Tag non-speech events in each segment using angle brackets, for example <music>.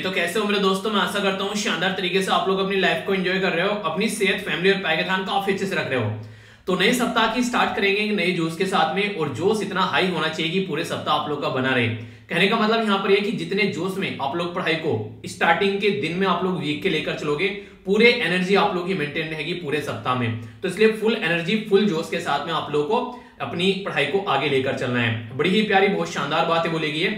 तो कैसे हो मेरे दोस्तों? मैं आशा करता हूँ शानदार तरीके से आप लोग अपनी लाइफ को एंजॉय कर रहे हो, अपनी सेहत फैमिली और ध्यान काफ़ी अच्छे से रख रहे हो। तो नए सप्ताह की स्टार्ट करेंगे, नए जोश के साथ में, और जोश इतना हाई होना चाहिए कि पूरे सप्ताह आप लोग का बना रहे। कहने का मतलब यहाँ पर यह कि जितने जोश में आप लोग पढ़ाई को स्टार्टिंग के दिन में आप लोग वीक के लेकर चलोगे, पूरे एनर्जी आप लोग की मेंटेन रहेगी पूरे सप्ताह में। तो इसलिए फुल एनर्जी फुल जोश के साथ में आप लोग को अपनी पढ़ाई को आगे लेकर चलना है। बड़ी ही प्यारी, बहुत शानदार बात है बोलेगी है।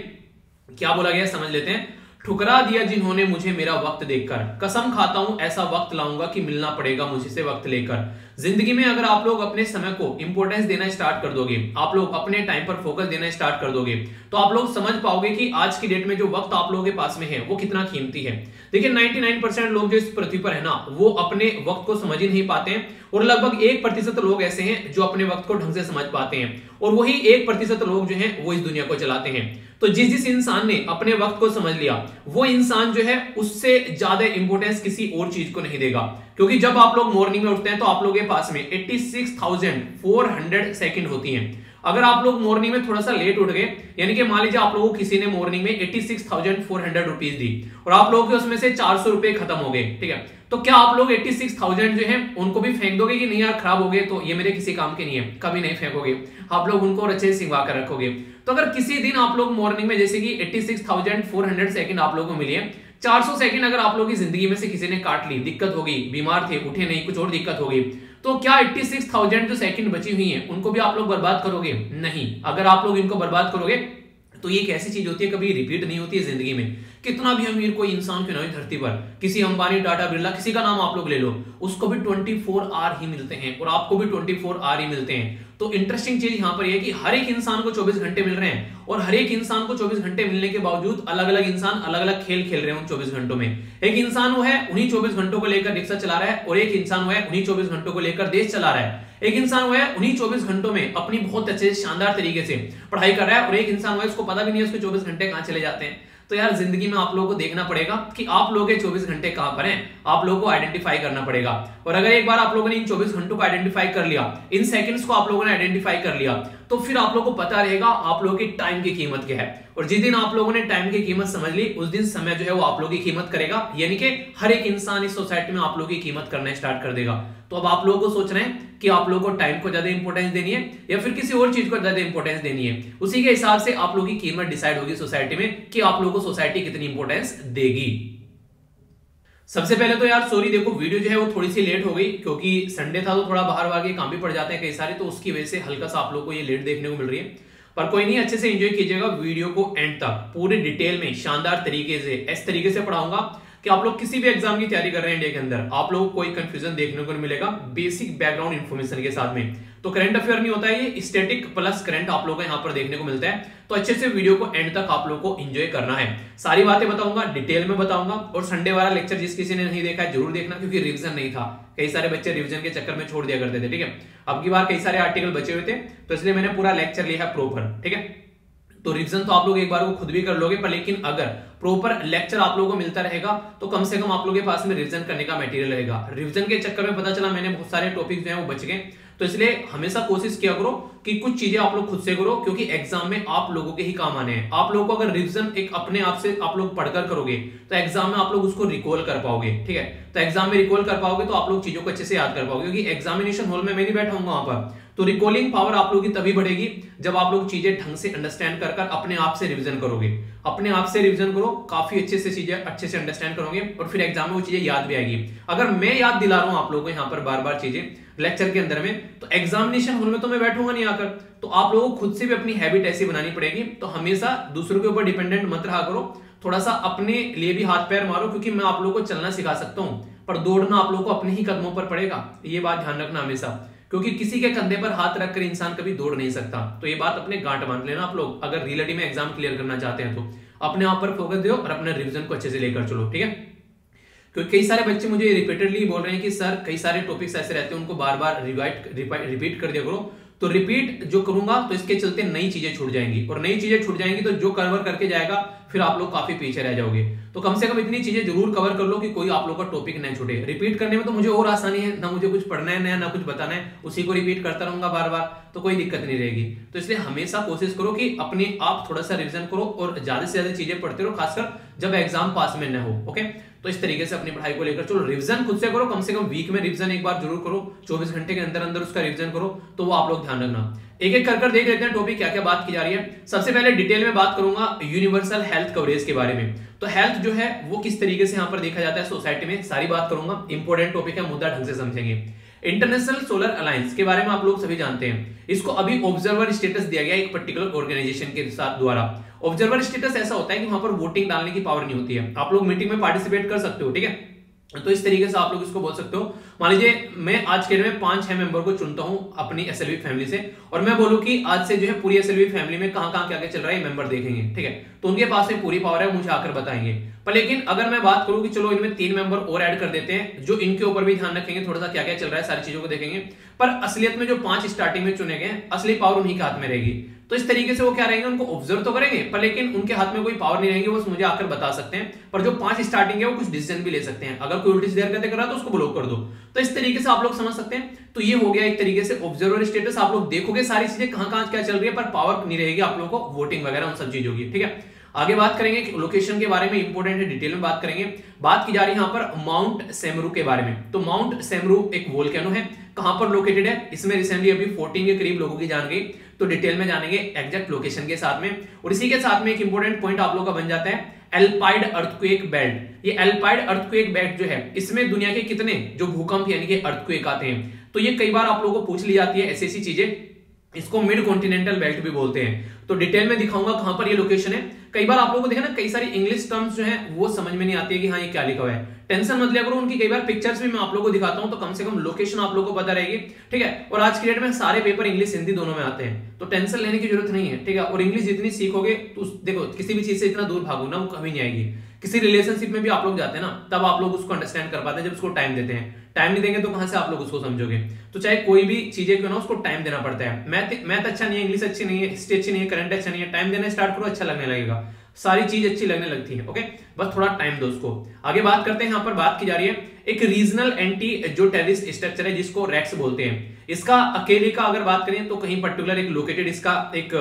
क्या बोला गया समझ लेते हैं। ठुकरा दिया जिन्होंने मुझे मेरा वक्त देखकर। कसम खाता हूँ, ऐसा वक्त लाऊँगा कि मिलना पड़ेगा मुझे से वक्त लेकर। ज़िंदगी में अगर आप लोग अपने समय को इंपोर्टेंस देना स्टार्ट कर दोगे, आप लोग अपने टाइम पर फोकस देना स्टार्ट कर दोगे तो आप लोग समझ पाओगे कि आज की डेट में जो वक्त आप लोगों के पास में है, वो कितना कीमती है। देखिए 99% लोग जो इस पृथ्वी पर है ना, वो अपने वक्त को समझ ही नहीं पाते और लगभग एक प्रतिशत लोग ऐसे हैं जो अपने वक्त को ढंग से समझ पाते हैं, और वही एक प्रतिशत लोग जो हैं, वो इस दुनिया को चलाते हैं। तो जिस जिस इंसान ने अपने वक्त को समझ लिया वो इंसान जो है उससे ज़्यादा इंपोर्टेंस किसी और चीज़ को नहीं देगा। क्योंकि जब आप लोग मॉर्निंग में उठते हैं तो आप लोगों के पास में 86,400 सेकंड होती हैं। अगर आप लोग मॉर्निंग में थोड़ा सा लेट उठ गए यानी कि मान लीजिए आप लोगों को किसी ने मॉर्निंग में 86,400 रुपीज़ दी और आप लोगों के उसमें से 400 रुपए खत्म हो गए ठीक है? तो क्या आप लोग 86,000 जो है उनको भी फेंक दोगे कि नहीं यार खराब हो गए तो ये मेरे किसी काम के नहीं है कभी नहीं फेंकोगे। आप लोग उनको अच्छे से कर रखोगे। तो अगर किसी दिन आप लोग मॉर्निंग में जैसे कि 86,400 सेकंड आप लोगों को मिले है 400 सेकंड अगर आप लोगों की ज़िंदगी में से किसी ने काट ली दिक्कत होगी बीमार थे उठे नहीं कुछ और दिक्कत होगी तो क्या 86,000 जो सेकंड बची हुई है उनको भी आप लोग बर्बाद करोगे? नहीं। अगर आप लोग इनको बर्बाद करोगे तो ये एक ऐसी चीज़ होती है कभी रिपीट नहीं होती है ज़िंदगी में। कितना भी अमीर कोई इंसान क्यों ना धरती पर। किसी अंबानी टाटा बिरला, किसी का नाम आप लोग ले लो, उसको भी 24 आर ही मिलते हैं और आपको भी 24 आर ही मिलते हैं। तो इंटरेस्टिंग चीज़ यहाँ पर यह कि हर एक इंसान को 24 घंटे मिल रहे हैं और हर एक इंसान को 24 घंटे मिलने के बावजूद अलग अलग इंसान अलग अलग खेल खेल रहे हैं उन 24 घंटों में। एक इंसान वो है, उन्हीं 24 घंटों को लेकर रिक्शा चला रहा है और एक इंसान वो है, उन्हीं 24 घंटों को लेकर देश चला रहा है। एक इंसान वो है, उन्हीं 24 घंटों में अपनी बहुत अच्छे, शानदार तरीके से पढ़ाई कर रहा है और एक इंसान वो है, उसको पता भी नहीं है उसके 24 घंटे कहाँ चले जाते हैं। तो यार ज़िंदगी में आप लोगों को देखना पड़ेगा कि आप लोग चौबीस घंटे कहाँ पर हैं? आप लोगों को आइडेंटिफाई करना पड़ेगा। और अगर एक बार आप लोगों ने इन 24 घंटों को आइडेंटिफाई कर लिया, इन सेकंड्स को आप लोगों ने आइडेंटिफाई कर लिया तो फिर आप लोगों को पता रहेगा आप लोगों की टाइम की कीमत क्या है। और जिस दिन आप लोगों ने टाइम की कीमत समझ ली, उस दिन समय जो है वो आप लोगों की कीमत करेगा। यानी कि हर एक इंसान इस सोसाइटी में आप लोगों की कीमत करना स्टार्ट कर देगा। तो अब आप लोगों को सोच रहे हैं कि आप लोगों को टाइम को ज़्यादा इंपॉर्टेंस देनी है या फिर किसी और चीज़ को ज़्यादा इंपॉर्टेंस देनी है। उसी के हिसाब से आप लोगों की कीमत डिसाइड होगी सोसाइटी में कि आप लोगों को सोसाइटी कितनी इंपॉर्टेंस देगी। सबसे पहले तो यार सॉरी देखो वीडियो जो है वो थोड़ी सी लेट हो गई, क्योंकि संडे था तो थोड़ा बाहर बाहर के काम भी पड़ जाते हैं कई सारे तो उसकी वजह से हल्का सा आप लोग को ये लेट देखने को मिल रही है। पर कोई नहीं, अच्छे से एंजॉय कीजिएगा वीडियो को एंड तक, पूरे डिटेल में, शानदार तरीके से, इस तरीके से पढ़ाऊँगा। कि आप लोग किसी भी एग्ज़ाम की तैयारी कर रहे हैं इंडिया के अंदर, आप लोग कोई कंफ्यूजन देखने को मिलेगा बेसिक बैकग्राउंड इन्फॉर्मेशन के साथ में। तो करंट अफेयर नहीं होता है ये स्टैटिक प्लस करंट आप लोगों को यहाँ पर देखने को मिलता है। तो अच्छे से वीडियो को एंड तक आप लोग को एंजॉय करना है। सारी बातें बताऊँगा डिटेल में बताऊँगा, और संडे वाला लेक्चर जिस किसी ने नहीं देखा है, ज़रूर देखना, क्योंकि रिविजन नहीं था। कई सारे बच्चे रिविजन के चक्कर में छोड़ दिया करते थे, ठीक है? अब की बार कई सारे आर्टिकल बचे हुए थे तो इसलिए मैंने पूरा लेक्चर लिया है प्रोपर ठीक है? तो रिवीजन तो आप लोग एक बार को खुद भी कर लोगे, पर लेकिन अगर प्रॉपर लेक्चर आप लोगों को मिलता रहेगा तो कम से कम आप लोगों के पास में रिवीजन करने का मटेरियल रहेगा। रिवीजन के चक्कर में पता चला मैंने बहुत सारे टॉपिक जो है वो बच गए। तो इसलिए हमेशा कोशिश किया करो कि कुछ चीज़ें आप लोग खुद से करो, क्योंकि एग्ज़ाम में आप लोगों के ही काम आने हैं। आप लोगों को अगर रिवीजन एक अपने आप से आप लोग पढ़कर करोगे तो एग्ज़ाम में आप लोग उसको रिकॉल कर पाओगे, ठीक है? तो एग्ज़ाम में रिकॉल कर पाओगे तो आप लोग चीज़ों को अच्छे से याद कर पाओगे, क्योंकि एग्जामिनेशन हॉल में मैं नहीं बैठा हूँ वहाँ पर। तो रिकॉलिंग पावर आप लोगों की तभी बढ़ेगी जब आप लोग चीज़ें ढंग से अंडरस्टैंड कर अपने आप से रिवीजन करोगे। अपने आप से रिवीजन करो, काफ़ी अच्छे से चीज़ें अच्छे से अंडरस्टैंड करोगे और फिर एग्ज़ाम में वो चीज़ें याद भी आएगी। अगर मैं याद दिला रहा हूँ आप लोगों को यहाँ पर बार बार चीज़ें लेक्चर के अंदर में तो एग्जामिनेशन हॉल में तो मैं बैठूँगा नहीं आकर। तो आप लोगों को खुद से भी अपनी हैबिट ऐसी बनानी पड़ेगी तो हमेशा दूसरों के ऊपर डिपेंडेंट मत रहा करो। थोड़ा सा अपने लिए भी हाथ पैर मारो, क्योंकि मैं आप लोगों को चलना सिखा सकता हूँ, पर दौड़ना आप लोगों को अपने ही कदमों पर पड़ेगा। ये बात ध्यान रखना हमेशा। क्योंकि किसी के कंधे पर हाथ रखकर इंसान कभी दौड़ नहीं सकता। तो ये बात अपने गांठ बाँध लेना आप लोग। अगर रियलिटी में एग्ज़ाम क्लियर करना चाहते हैं तो। अपने आप पर फोकस दो और अपने रिविजन को अच्छे से लेकर चलो, ठीक है? क्योंकि कई सारे बच्चे मुझे रिपीटेडली बोल रहे हैं कि, सर, कई सारे टॉपिक्स ऐसे रहते हैं, उनको बार बार रिवाइट रिपीट कर दिया करो। तो रिपीट जो करूँगा तो इसके चलते नई चीज़ें छूट जाएँगी। और नई चीज़ें छूट जाएँगी तो जो कवर करके जाएगा, फिर आप लोग काफ़ी पीछे रह जाओगे। तो कम से कम इतनी चीज़ें ज़रूर कवर कर लो कि कोई आप लोग का टॉपिक नहीं छूटे। रिपीट करने में तो मुझे और आसानी है, ना मुझे कुछ पढ़ना है नया ना कुछ बताना है, उसी को रिपीट करता रहूँगा बार बार तो कोई दिक्कत नहीं रहेगी। तो इसलिए हमेशा कोशिश करो कि अपने आप थोड़ा सा रिविजन करो और ज़्यादा से ज़्यादा चीज़ें पढ़ते रहो, खासकर जब एग्ज़ाम पास में न हो ओके तो इस तरीके से अपनी पढ़ाई को लेकर चलो रिवीजन खुद से करो, कम से कम वीक में रिवीजन एक बार ज़रूर करो 24 घंटे के अंदर अंदर उसका रिवीजन करो तो वो आप लोग ध्यान रखना। एक एक कर कर देख लेते हैं टॉपिक क्या क्या बात की जा रही है। सबसे पहले डिटेल में बात करूँगा यूनिवर्सल हेल्थ कवरेज के बारे में। तो हेल्थ जो है, वो किस तरीके से यहाँ पर देखा जाता है सोसाइटी में, सारी बात करूँगा इंपॉर्टेंट टॉपिक है, मुद्दा ढंग से समझेंगे। इंटरनेशनल सोलर अलायंस के बारे में आप लोग सभी जानते हैं। इसको अभी ऑब्जर्वर स्टेटस दिया गया एक पर्टिकुलर ऑर्गेनाइजेशन के साथ द्वारा। ऑब्जर्वर स्टेटस ऐसा होता है कि वहाँ पर वोटिंग डालने की पावर नहीं होती है। आप लोग मीटिंग में पार्टिसिपेट कर सकते हो, ठीक है? तो इस तरीके से आप लोग इसको बोल सकते हो। मान लीजिए, मैं आज के में पाँच छह मेंबर को चुनता हूँ अपनी एसएलवी फैमिली से, और मैं बोलूँ कि आज से जो है पूरी एसएलवी फैमिली में कहाँ कहाँ क्या क्या चल रहा है मेंबर देखेंगे, ठीक है? तो उनके पास में पूरी पावर है मुझे आकर बताएँगे। पर लेकिन अगर मैं बात करूँ कि चलो इनमें तीन मेंबर और ऐड कर देते हैं, जो इनके ऊपर भी ध्यान रखेंगे थोड़ा सा क्या क्या चल रहा है, सारी चीज़ों को देखेंगे। पर असलियत में जो पाँच स्टार्टिंग में चुने गए असली पावर उन्हीं के हाथ में रहेगी। तो इस तरीके से वो क्या रहेंगे, उनको ऑब्ज़र्व तो करेंगे, पर लेकिन उनके हाथ में कोई पावर नहीं रहेगी, वो मुझे आकर बता सकते हैं। पर जो पाँच स्टार्टिंग है, वो कुछ डिसीज़न भी ले सकते हैं। अगर कोई उल्टी देर करते कर रहा तो उसको ब्लॉक कर दो। तो इस तरीके से आप लोग समझ सकते हैं। तो ये हो गया एक तरीके से ऑब्जर्वर स्टेटस आप लोग देखोगे सारी चीज़ें कहाँ कहाँ क्या चल रही है, पर पावर नहीं रहेगी आप लोग को वोटिंग वगैरह, उन सब चीज़ों की, ठीक है? आगे बात करेंगे लोकेशन के बारे में इंपोर्टेंट है डिटेल में बात करेंगे। बात की जा रही है यहाँ पर माउंट सेमरू के बारे में। तो माउंट सेमरू एक वोल्केनो है। कहाँ पर लोकेटेड है? इसमें रिसेंटली अभी 14 के करीब लोगों की जान गई। तो डिटेल में जानेंगे एग्जैक्ट लोकेशन के साथ में। और इसी के साथ में एक इंपॉर्टेंट पॉइंट आप लोग का बन जाता है एल्पाइड अर्थक्वेक बेल्ट ये एल्पाइड अर्थक्वेक बेल्ट जो है, इसमें दुनिया के कितने, जो भूकंप यानी कि अर्थक्वेक आते हैं। तो ये कई बार आप लोगों को पूछ ली जाती है ऐसी ऐसी चीज़ें। इसको मिड कॉन्टिनेंटल बेल्ट भी बोलते हैं। तो डिटेल में दिखाऊँगा कहाँ पर ये लोकेशन है। कई बार आप लोगों को देखा ना, कई सारी इंग्लिश टर्म्स जो है, वो समझ में नहीं आती है कि हाँ ये क्या लिखा हुआ है। टेंशन मत लिया करो उनकी। कई बार पिक्चर्स भी मैं आप लोगों को दिखाता हूँ तो कम से कम लोकेशन आप लोगों को पता रहेगी। ठीक है? और आज की डेट में सारे पेपर इंग्लिश हिंदी दोनों में आते हैं। तो टेंशन लेने की ज़रूरत नहीं है, ठीक है? और इंग्लिश जितनी सीखोगे तो देखो, किसी भी चीज़ से इतना दूर भागो ना, वो कभी नहीं आएगी। किसी रिलेशनशिप में भी आप लोग जाते हैं ना, तब आप लोग उसको अंडरस्टैंड कर पाते हैं, जब उसको टाइम देते हैं। टाइम नहीं देंगे तो कहाँ से आप लोग उसको समझोगे? तो चाहे कोई भी चीज़ें क्यों ना उसको टाइम देना पड़ता है। मैथ मैथ अच्छा नहीं है, इंग्लिश अच्छी नहीं है, हिस्ट्री अच्छी नहीं है करंट अच्छा नहीं है टाइम देना स्टार्ट करो अच्छा लगने लगेगा। सारी चीज़ अच्छी लगने लगती है ओके बस थोड़ा टाइम दो उसको। आगे बात करते हैं, यहाँ पर बात की जा रही है, एक रीजनल एंटी जो टेररिस्ट स्ट्रक्चर है, जिसको रेक्स बोलते हैं। इसका, अकेले का अगर बात करें तो कहीं पर्टिकुलर एक लोकेटेड इसका एक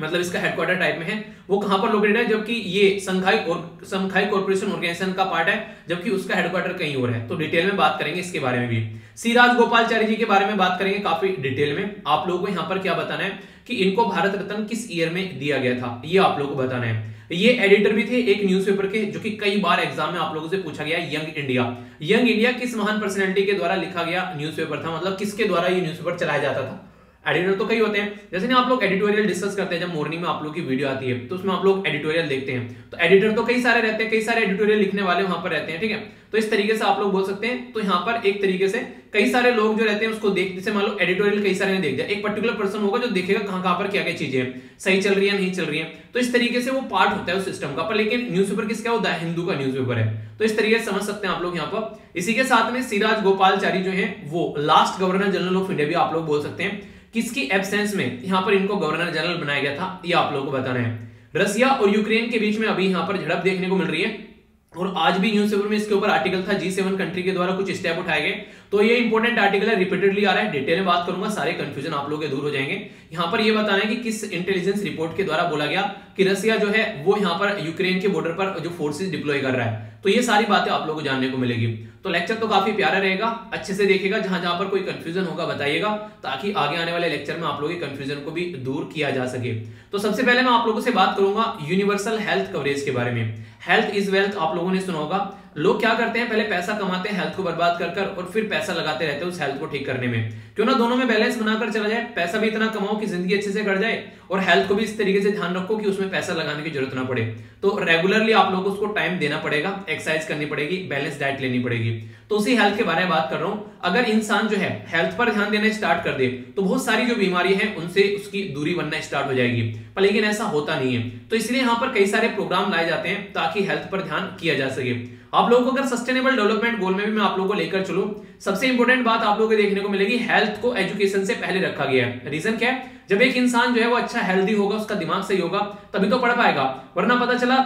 मतलब इसका हेडक्वार्टर टाइप में है। वो कहाँ पर लोकेटेड है? जबकि ये संघाई और संघाई कॉर्पोरेशन ऑर्गेनाइजेशन का पार्ट है, जबकि उसका हेडक्वार्टर कहीं और है। तो डिटेल में बात करेंगे इसके बारे में भी। सी राज गोपालचारी जी के बारे में बात करेंगे काफ़ी डिटेल में। आप लोगों को यहाँ पर क्या बताना है कि इनको भारत रत्न किस ईयर में दिया गया था? ये आप लोगों को बताना है। ये एडिटर भी थे एक न्यूज़पेपर के, जो कि कई बार एग्ज़ाम में आप लोगों से पूछा गया यंग इंडिया यंग इंडिया किस महान पर्सनैलिटी के द्वारा लिखा गया न्यूज़पेपर था? मतलब किसके द्वारा ये न्यूज़पेपर चलाया जाता था? एडिटर तो कई होते हैं। जैसे ना आप लोग एडिटोरियल डिस्कस करते हैं, जब मॉर्निंग में आप लोग की वीडियो आती है तो उसमें आप लोग एडिटोरियल देखते हैं। तो एडिटर तो कई सारे रहते हैं, कई सारे एडिटोरियल लिखने वाले वहाँ पर रहते हैं, ठीक है? तो इस तरीके से आप लोग बोल सकते हैं। तो यहाँ पर एक तरीके से कई सारे लोग जो रहते हैं, उसको देख, जैसे मान लो एडिटोरियल कई सारे ने देख दिया। एक पर्टिकुलर पर्सन होगा जो देखेगा कहाँ कहाँ पर क्या क्या चीज़ें सही चल रही है, नहीं चल रही है। तो इस तरीके से वो पार्ट होता है उस सिस्टम का। पर लेकिन न्यूज़पेपर किसका होता है हिंदू का न्यूज़पेपर है। तो इस तरीके से समझ सकते हैं आप लोग यहाँ पर। इसी के साथ में सिराज गोपालचारी जो है, वो last governor general of India भी आप लोग बोल सकते हैं। किसकी एब्सेंस में? यहाँ पर इनको गवर्नर जनरल बनाया गया था, ये आप लोगों को बताना है। रसिया और यूक्रेन के बीच में अभी यहाँ पर झड़प देखने को मिल रही है। और आज भी न्यूज़पेपर में इसके ऊपर आर्टिकल था जी सेवन कंट्री के द्वारा कुछ स्टेप उठाए गए। तो ये इंपॉर्टेंट आर्टिकल है रिपीटेडली आ रहा है। डिटेल में बात करूँगा, सारे कंफ्यूजन आप लोगों के दूर हो जाएँगे। यहाँ पर ये बताना है कि किस इंटेलिजेंस रिपोर्ट के द्वारा बोला गया कि रसिया जो है, वो यहाँ पर यूक्रेन के बॉर्डर पर जो फोर्सेस डिप्लॉय कर रहा है। तो ये सारी बातें आप लोगों को जानने को मिलेगी। तो लेक्चर तो काफ़ी प्यारा रहेगा, अच्छे से देखेगा जहाँ जहाँ पर कोई कंफ्यूजन होगा बताइएगा, ताकि आगे आने वाले लेक्चर में आप लोगों के कंफ्यूजन को भी दूर किया जा सके। तो सबसे पहले मैं आप लोगों से बात करूँगा यूनिवर्सल हेल्थ कवरेज के बारे में। हेल्थ इज़ वेल्थ आप लोगों ने सुना होगा। लोग क्या करते हैं? पहले पैसा कमाते हैं हेल्थ को बर्बाद कर कर और फिर पैसा लगाते रहते हैं उस हेल्थ को ठीक करने में। क्यों ना दोनों में बैलेंस बनाकर चला जाए? पैसा भी इतना कमाओ कि ज़िंदगी अच्छे से कट जाए और हेल्थ को भी इस तरीके से ध्यान रखो कि उसमें पैसा लगाने की ज़रूरत ना पड़े। तो रेगुलरली आप लोगों उसको टाइम देना पड़ेगा एक्सरसाइज करनी पड़ेगी बैलेंस डाइट लेनी पड़ेगी। तो उसी हेल्थ के बारे में बात कर रहा हूँ। अगर इंसान जो है हेल्थ पर ध्यान देना स्टार्ट कर दे तो बहुत सारी जो बीमारी है, उनसे उसकी दूरी बनना स्टार्ट हो जाएगी। पर लेकिन ऐसा होता नहीं है। तो इसलिए यहाँ पर कई सारे प्रोग्राम लाए जाते हैं ताकि हेल्थ पर ध्यान किया जा सके। आप लोगों को अगर सस्टेनेबल डेवलपमेंट गोल में भी मैं आप लोगों को लेकर चलू, सबसे इंपॉर्टेंट बात आप लोगों को देखने को मिलेगी हेल्थ को एजुकेशन से पहले रखा गया है। रीजन क्या है? जब एक इंसान जो है वो अच्छा हेल्दी होगा, उसका दिमाग सही होगा, तभी तो पढ़ पाएगा। वरना पता चला,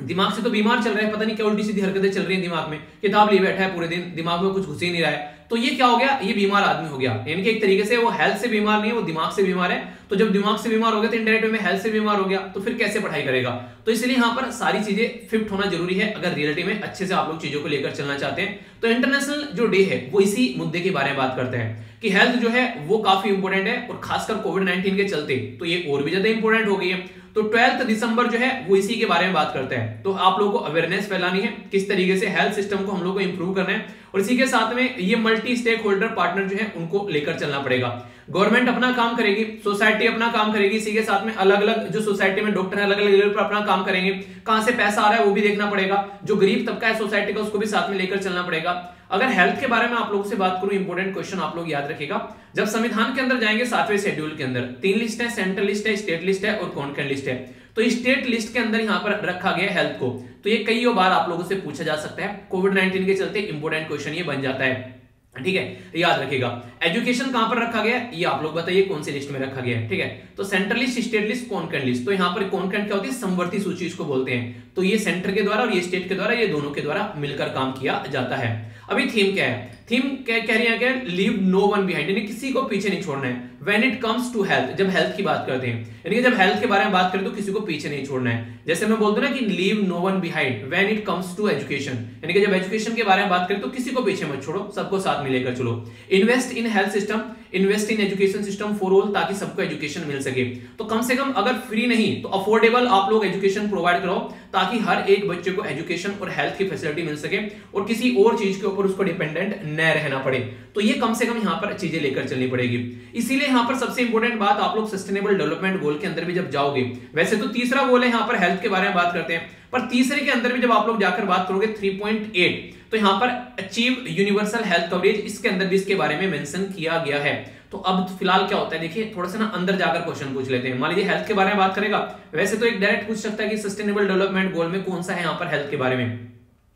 दिमाग से तो बीमार चल रहा है, पता नहीं क्या उल्टी सीधी हरकतें चल रही है दिमाग में, किताब लिए बैठा है पूरे दिन, दिमाग में कुछ घुस ही नहीं रहा है। तो ये क्या हो गया? ये बीमार आदमी हो गया। यानी कि एक तरीके से वो हेल्थ से बीमार नहीं है, वो दिमाग से बीमार है। तो जब दिमाग से बीमार हो गया तो इनडायरेक्ट में हेल्थ से बीमार हो गया तो फिर कैसे पढ़ाई करेगा? तो इसलिए यहाँ पर सारी चीज़ें फिफ्ट होना ज़रूरी है, अगर रियलिटी में अच्छे से आप लोग चीज़ों को लेकर चलना चाहते हैं। तो इंटरनेशनल जो डे है, वो इसी मुद्दे के बारे में बात करते हैं कि हेल्थ जो है, वो काफ़ी इंपॉर्टेंट है, और खासकर कोविड नाइनटीन के चलते तो ये और भी ज़्यादा इंपॉर्टेंट हो गई है। तो ट्वेल्थ दिसंबर जो है, वो इसी के बारे में बात करते हैं। तो आप लोगों को अवेयरनेस फैलानी है, किस तरीके से हेल्थ सिस्टम को हम लोग को इंप्रूव करना है। और इसी के साथ में ये मल्टी स्टेक होल्डर पार्टनर जो है, उनको लेकर चलना पड़ेगा। गवर्नमेंट अपना काम करेगी सोसाइटी अपना काम करेगी, इसी के साथ में अलग अलग जो सोसाइटी में डॉक्टर है अलग अलग लेवल पर अपना काम करेंगे। कहाँ से पैसा आ रहा है, वो भी देखना पड़ेगा। जो गरीब तबका है सोसाइटी का, उसको भी साथ में लेकर चलना पड़ेगा। अगर हेल्थ के बारे में आप लोगों से बात करूँ इंपॉर्टेंट क्वेश्चन आप लोग याद रखेगा जब संविधान के अंदर जाएँगे सातवें शेड्यूल के अंदर, तीन लिस्ट है सेंट्रल लिस्ट है स्टेट लिस्ट है और कॉन्करेंट लिस्ट है। तो स्टेट लिस्ट के अंदर यहाँ पर रखा गया हेल्थ को। तो ये कई बार आप लोगों से पूछा जा सकता है। कोविड नाइनटीन के चलते इंपॉर्टेंट क्वेश्चन ये बन जाता है। ठीक है, याद रखिएगा। एजुकेशन कहाँ पर रखा गया? ये आप लोग बताइए, कौन सी लिस्ट में रखा गया है? ठीक है तो central list state list concurrent list तो यहाँ पर कॉन्करेंट क्या होती है? संवर्ती सूची इसको बोलते हैं। तो ये सेंटर के द्वारा और ये स्टेट के द्वारा, ये दोनों के द्वारा मिलकर काम किया जाता है। अभी थीम क्या है? थीम क्या कह रही है क्या लीव नो वन बिहाइंड यानी किसी को पीछे नहीं छोड़ना है। When it comes to health जब हेल्थ की बात करते हैं। यानी कि जब हेल्थ के बारे में बात करें तो किसी को पीछे नहीं छोड़ना है। जैसे मैं बोलता ना कि leave no one behind when it comes to education यानी कि जब एजुकेशन के बारे में बात करें तो किसी को पीछे मत छोड़ो। सबको साथ में लेकर चलो। Invest in health system invest in education system for all ताकि सबको एजुकेशन मिल सके। तो कम से कम अगर फ्री नहीं तो अफोर्डेबल आप लोग एजुकेशन प्रोवाइड करो ताकि हर एक बच्चे को एजुकेशन और हेल्थ की फैसिलिटी मिल सके और किसी और चीज़ के ऊपर उसको डिपेंडेंट न रहना पड़े। तो ये कम से कम यहाँ पर चीज़ें लेकर चलनी पड़ेगी। इसीलिए यहाँ पर सबसे इंपॉर्टेंट बात आप लोग सस्टेनेबल डेवलपमेंट गोल के अंदर भी जब जाओगे, वैसे तो तीसरा गोल है यहाँ पर हेल्थ के बारे में बात करते हैं, पर तीसरे के अंदर भी जब आप लोग जाकर बात करोगे 3.8 तो यहाँ पर अचीव यूनिवर्सल हेल्थ कवरेज इसके अंदर भी इसके बारे में मेंशन किया गया है। तो अब फ़िलहाल क्या होता है, देखिए, थोड़ा सा ना अंदर जाकर क्वेश्चन पूछ लेते हैं। मान लीजिए हेल्थ के बारे में बात करेगा, वैसे तो एक डायरेक्ट पूछ सकता है कि सस्टेनेबल डेवलपमेंट गोल में कौन सा है यहाँ पर हेल्थ के बारे में।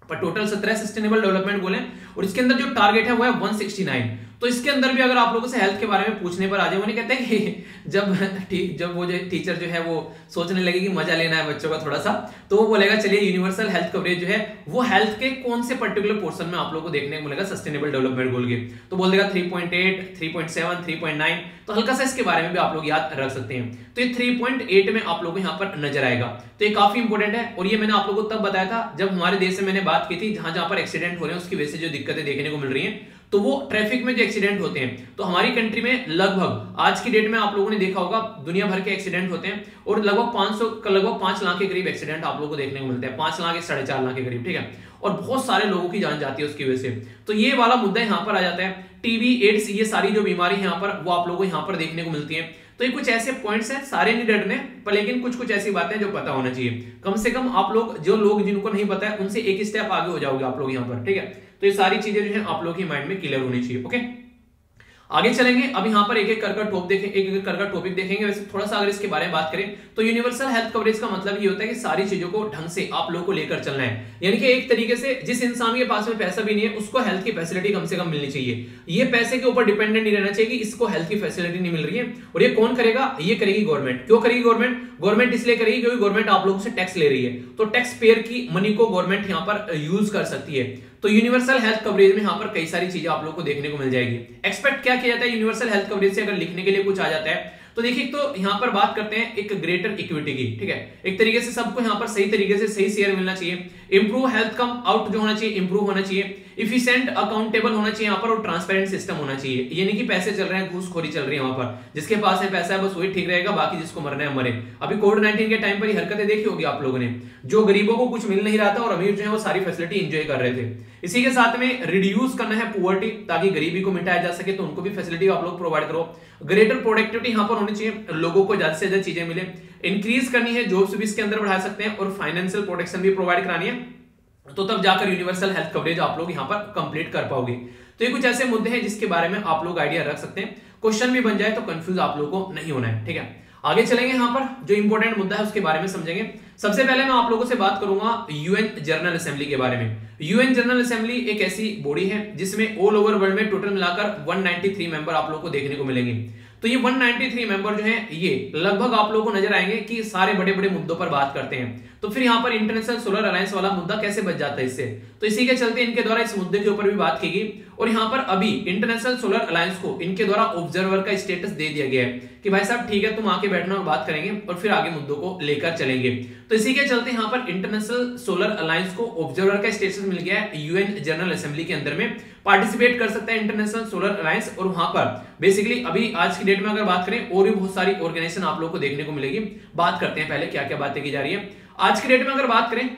पर टोटल सत्रह सस्टेनेबल डेवलपमेंट गोल है, और इसके अंदर जो टारगेट है वो है 169 तो इसके अंदर भी अगर आप लोगों से हेल्थ के बारे में पूछने पर आ जाए, वो नहीं कहते कि <laughs> जब जब वो जो टीचर जो है वो सोचने लगे कि मज़ा लेना है बच्चों का थोड़ा सा तो वो बोलेगा, चलिए यूनिवर्सल हेल्थ कवरेज जो है, वो हेल्थ के कौन से पर्टिकुलर पोर्सन में आप लोगों को देखने को मिलेगा सस्टेनेबल डेवलपमेंट गोल के? तो बोल देगा 3.8 3.7 3.9 तो हल्का सा इसके बारे में भी आप लोग याद रख सकते हैं। तो ये 3.8 में आप लोगों को यहाँ पर नज़र आएगा। तो ये काफ़ी इंपॉर्टेंट है, और ये मैंने आप लोगों को तब बताया था जब हमारे देश से मैंने बात की थी जहाँ जहाँ पर एक्सीडेंट हो रहे हैं, उसकी वजह से जो दिक्कतें देखने को मिल रही है। तो वो ट्रैफ़िक में जो एक्सीडेंट होते हैं तो हमारी कंट्री में लगभग, आज की डेट में आप लोगों ने देखा होगा, दुनिया भर के एक्सीडेंट होते हैं, और लगभग 500 लगभग पाँच लाख के करीब एक्सीडेंट आप लोगों को देखने को मिलते हैं, पाँच लाख साढ़े चार लाख के करीब, ठीक है? और बहुत सारे लोगों की जान जाती है उसकी वजह से। तो ये वाला मुद्दा यहाँ पर आ जाता है टीबी एड्स ये सारी जो बीमारी है यहाँ पर, वो आप लोगों को यहाँ पर देखने को मिलती है। तो ये कुछ ऐसे पॉइंट्स हैं, सारे नहीं डरने पर लेकिन कुछ कुछ ऐसी बातें जो पता होना चाहिए। कम से कम आप लोग, जो लोग जिनको नहीं पता है, उनसे एक स्टेप आगे हो जाओगे आप लोग यहाँ पर, ठीक है? तो ये सारी चीज़ें जो है आप लोग के माइंड में क्लियर होनी चाहिए ओके आगे चलेंगे, अब यहाँ पर एक एक कर टॉप देखें एक एक कर टॉपिक देखेंगे। वैसे थोड़ा सा अगर इसके बारे में बात करें तो यूनिवर्सल हेल्थ कवरेज का मतलब ये होता है कि सारी चीज़ों को ढंग से आप लोगों को लेकर चलना है। यानी कि एक तरीके से जिस इंसान के पास में पैसा भी नहीं है, उसको हेल्थ की फैसिलिटी कम से कम मिलनी चाहिए। ये पैसे के ऊपर डिपेंडेंट नहीं रहना चाहिए कि इसको हेल्थ की फैसिलिटी नहीं मिल रही है। और ये कौन करेगा? ये करेगी गवर्नमेंट क्यों करेगी गवर्नमेंट गवर्नमेंट इसलिए करेगी क्योंकि गवर्नमेंट आप लोगों से टैक्स ले रही है। तो टैक्स पेयर की मनी को गवर्नमेंट यहाँ पर यूज़ कर सकती है। तो यूनिवर्सल हेल्थ कवरेज में यहाँ पर कई सारी चीज़ें आप लोग को देखने को मिल जाएगी। एक्सपेक्ट क्या किया जाता है? यूनिवर्सल हेल्थ कवरेज से अगर लिखने के लिए कुछ आ जाता है तो देखिए तो यहाँ पर बात करते हैं एक ग्रेटर इक्विटी की, ठीक है? एक तरीके से सबको यहाँ पर सही तरीके से सही शेयर मिलना चाहिए। इंप्रूव हेल्थ कम आउट जो होना चाहिए इंप्रूव होना चाहिए। इफिशिएंट अकाउंटेबल होना चाहिए यहाँ पर और ट्रांसपेरेंट सिस्टम होना चाहिए। ये नहीं कि पैसे चल रहे हैं, घूसखोरी चल रही है वहाँ पर। जिसके पास है पैसा है, बस वही ठीक रहेगा, बाकी जिसको मरना है, मरे। अभी कोविड नाइन्टीन के टाइम पर हरकतें देखी होगी आप लोगों ने। जो गरीबों को कुछ मिल नहीं रहा था और अमीर जो है वो सारी फैसिलिटी इंजॉय कर रहे थे। इसी के साथ में रिड्यूस करना है पुअर्टी ताकि गरीबी को मिटाया जा सके तो उनको भी फैसिलिटी आप लोग प्रोवाइड करो। ग्रेटर प्रोडक्टिविटी यहाँ पर होनी चाहिए, लोगों को ज़्यादा से ज़्यादा चीज़ें मिले। इंक्रीज करनी है जॉब्स भी इसके अंदर बढ़ा सकते हैं और फाइनेंशियल प्रोटेक्शन भी प्रोवाइड करानी है तो तब जाकर यूनिवर्सल हेल्थ कवरेज आप लोग यहाँ पर कंप्लीट कर पाओगे। तो ये कुछ ऐसे मुद्दे हैं जिसके बारे में आप लोग आइडिया रख सकते हैं। क्वेश्चन भी बन जाए तो कंफ्यूज आप लोगों को नहीं होना है, ठीक है? आगे चलेंगे यहाँ पर, जो इंपॉर्टेंट मुद्दा है उसके बारे में समझेंगे। सबसे पहले मैं आप लोगों से बात करूँगा यूएन जनरल असेंबली के बारे में। यूएन जनरल असेंबली एक ऐसी बॉडी है जिसमें ऑल ओवर वर्ल्ड में टोटल मिलाकर 193 मेंबर आप लोगों को देखने को मिलेंगे। तो ये 193 मेंबर जो है, ये लगभग आप लोगों को नज़र आएँगे कि सारे बड़े बड़े मुद्दों पर बात करते हैं। तो फिर यहाँ पर इंटरनेशनल सोलर अलायंस वाला मुद्दा कैसे बच जाता है इससे? तो इसी के चलते इनके द्वारा इस मुद्दे के ऊपर भी बात की गई। और यहाँ पर अभी इंटरनेशनल सोलर अलायंस को इनके द्वारा ऑब्जर्वर का स्टेटस दे दिया गया है कि भाई साहब, ठीक है, तुम आके बैठना और बात करेंगे और फिर आगे मुद्दों को लेकर चलेंगे। तो इसी के चलते यहाँ पर इंटरनेशनल सोलर अलायंस को ऑब्जर्वर का स्टेटस मिल गया है यूएन जनरल असेंबली के अंदर में। पार्टिसिपेट कर सकता है इंटरनेशनल सोलर अलायंस और वहाँ पर बेसिकली अभी आज की डेट में अगर बात करें, और भी बहुत सारी ऑर्गेनाइजेशन आप लोग को देखने को मिलेगी। बात करते हैं पहले क्या क्या बातें की जा रही है। आज की डेट में अगर बात करें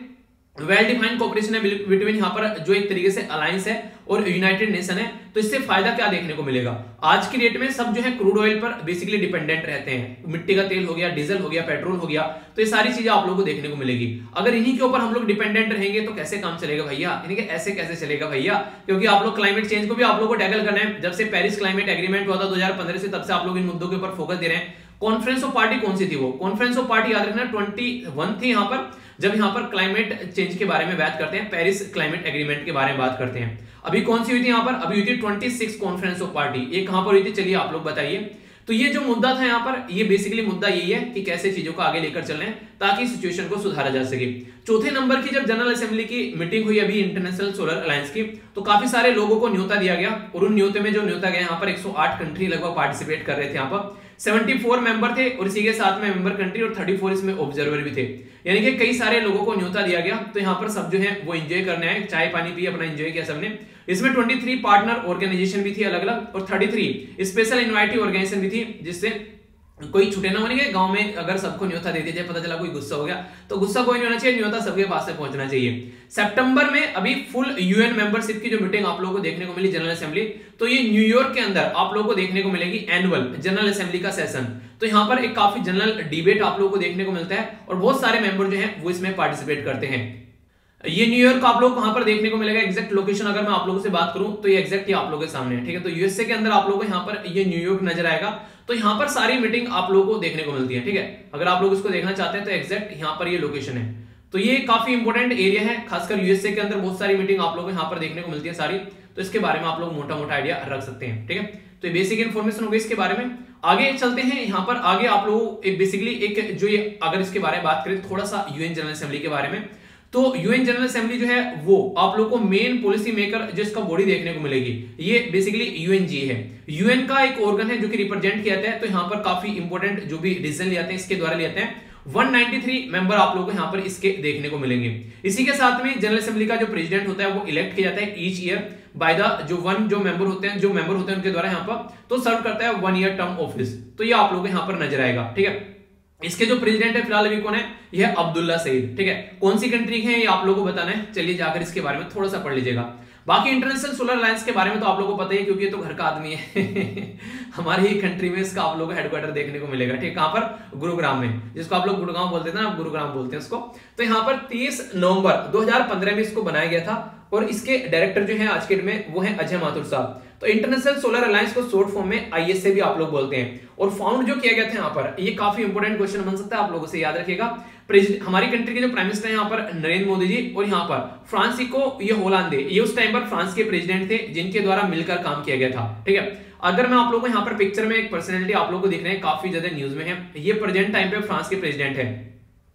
वेल डिफाइंड कॉपरेशन है बिटवीन यहाँ पर जो एक तरीके से अलायंस है और यूनाइटेड नेशन है तो इससे फ़ायदा क्या देखने को मिलेगा? आज की डेट में सब जो है क्रूड ऑयल पर बेसिकली डिपेंडेंट रहते हैं। मिट्टी का तेल हो गया डीजल हो गया पेट्रोल हो गया तो ये सारी चीज़ें आप लोगों को देखने को मिलेगी। अगर इन्हीं के ऊपर हम लोग डिपेंडेंट रहेंगे तो कैसे काम चलेगा भैया? ऐसे कैसे चलेगा भैया? क्योंकि आप लोग क्लाइमेट चेंज को भी आप लोग को टैकल करना है। जब से पेरिस क्लाइमेट एग्रीमेंट हुआ था दो हज़ार पंद्रह से, तब से आप लोग इन मुद्दों के ऊपर फोकस दे रहे हैं। कॉन्फ्रेंस ऑफ़ पार्टी कौन सी थी वो? कॉन्फ्रेंस ऑफ़ पार्टी याद रखना ट्वेंटी वन थी यहाँ पर, जब यहाँ पर क्लाइमेट चेंज के बारे में बात करते हैं पेरिस क्लाइमेट एग्रीमेंट के बारे में बात करते हैं। अभी कौन सी हुई थी यहाँ पर? अभी हुई थी twenty six conference of party ये कहाँ पर हुई थी? चलिए आप लोग बताइए। तो ये जो मुद्दा था यहाँ पर, ये बेसिकली मुद्दा यही है कि कैसे चीज़ों को आगे लेकर चलने ताकि सिचुएशन को सुधारा जा सके। चौथे नंबर की जब जनरल असेंबली की मीटिंग हुई अभी इंटरनेशनल सोलर अलायंस की तो काफ़ी सारे लोगों को न्योता दिया गया, और उन न्योते में जो न्योता गया, यहाँ पर 108 कंट्री लगभग पार्टिसिपेट कर रहे थे यहाँ पर। 74 मेंबर थे और इसी के साथ में मेंबर कंट्री और 34 इसमें ऑब्जर्वर भी थे। यानी कि कई सारे लोगों को न्योता दिया गया। तो यहाँ पर सब जो है वो एंजॉय करने आए। चाय पानी पी अपना एंजॉय किया सबने। इसमें 23 पार्टनर ऑर्गेनाइजेशन भी थी अलग अलग और 33 स्पेशल इन्वाइटिव ऑर्गेनाइजेशन भी थी, जिससे कोई छुटे ना होने के, गाँव में अगर सबको न्योता दे दीजिए पता चला कोई गुस्सा हो गया तो गुस्सा कोई नहीं होना चाहिए, न्योता सबके पास से पहुँचना चाहिए। सितंबर में अभी फुल यूएन मेंबरशिप की जो मीटिंग आप लोगों को देखने को मिली जनरल असेंबली तो ये न्यूयॉर्क के अंदर आप लोगों को देखने को मिलेगी एनुअल जनरल असेंबली का सेशन तो यहाँ पर एक काफ़ी जनरल डिबेट आप लोगों को देखने को मिलता है, और बहुत सारे मेंबर जो है, वो इसमें पार्टिसिपेट करते हैं। ये न्यूयॉर्क आप लोग कहाँ पर देखने को मिलेगा एग्जैक्ट लोकेशन अगर मैं आप लोगों से बात करूँ तो ये एग्जैक्ट ही आप लोगों के सामने ठीक है? तो यूएसए के अंदर आप लोगों को यहाँ पर ये न्यूयॉर्क नज़र आएगा। तो यहाँ पर सारी मीटिंग आप लोगों को देखने को मिलती है, ठीक है? अगर आप लोग इसको देखना चाहते हैं तो एग्जैक्ट यहाँ पर ये लोकेशन है। तो ये काफ़ी इंपोर्टेंट एरिया है, खासकर यूएसए के अंदर बहुत सारी मीटिंग आप लोग यहाँ पर देखने को मिलती है सारी। तो इसके बारे में आप लोग मोटा मोटा आइडिया रख सकते हैं, ठीक है? तो ये बेसिक इन्फॉर्मेशन होगी इसके बारे में। आगे चलते हैं, यहाँ पर आगे आप लोग बेसिकली एक जो ये, अगर इसके बारे में बात करें, थोड़ा सा यूएन जनरल असेंबली के बारे में। तो यूएन जनरल असेंबली जो है, वो आप लोग को मेन पॉलिसी मेकर जिसका बॉडी देखने को मिलेगी, ये बेसिकली यूएनजी है। यूएन का एक ऑर्गन है जो कि रिप्रेजेंट किया जाता है तो यहाँ पर काफ़ी इंपॉर्टेंट जो भी डिसीज़न ले आते हैं, इसके द्वारा ले आते हैं। 193 मेंबर आप लोगों को यहाँ पर इसके देखने को मिलेंगे। इसी के साथ में जनरल असेंबली का जो प्रेसिडेंट होता है, वो इलेक्ट किया जाता है ईच ईयर बाय द जो वन जो मेंबर होते हैं, जो मेंबर होते हैं उनके द्वारा यहाँ पर तो सर्व करता है वन ईयर टर्म ऑफ़िस तो ये आप लोगों को यहाँ पर नज़र आएगा, ठीक है? इसके जो प्रेसिडेंट है, फ़िलहाल अभी कौन है? यह अब्दुल्ला सईद, ठीक है? कौन सी कंट्री है ये आप लोगों को बताना है? चलिए जाकर इसके बारे में थोड़ा सा पढ़ लीजिएगा। बाकी इंटरनेशनल सोलर अलायंस के बारे में तो आप लोगों को पता ही क्योंकि ये तो घर का आदमी है। <laughs> हमारी ही कंट्री में इसका आप लोगों को हेडक्वार्टर देखने को मिलेगा, ठीक है? कहाँ पर? गुरुग्राम में, जिसको आप लोग गुड़गांव बोलते थे ना गुरुग्राम बोलते हैं इसको। तो यहाँ पर 30 नवंबर 2015 में इसको बनाया गया था, और इसके डायरेक्टर जो है आज के डेट में, वो है अजय माथुर साहब। तो इंटरनेशनल सोलर अलायंस को शॉर्ट फॉर्म में आईएसए भी आप लोग बोलते हैं। और फाउंड जो किया गया था यहाँ पर, ये काफ़ी इंपोर्टेंट क्वेश्चन बन सकता है, आप लोगों से याद रखिएगा। हमारी कंट्री के जो प्राइम मिनिस्टर है यहाँ पर, नरेंद्र मोदी जी, और यहाँ पर फ्रांसिको ये होलांदे ये उस टाइम पर फ्रांस के प्रेसिडेंट थे, जिनके द्वारा मिलकर काम किया गया था, ठीक है? अगर मैं आप लोगों को यहाँ पर पिक्चर में एक पर्सनैलिटी आप लोगों को दिख रहे हैं, काफ़ी ज़्यादा न्यूज़ में है। ये प्रेजेंट टाइम पे फ्रांस के प्रेसिडेंट है।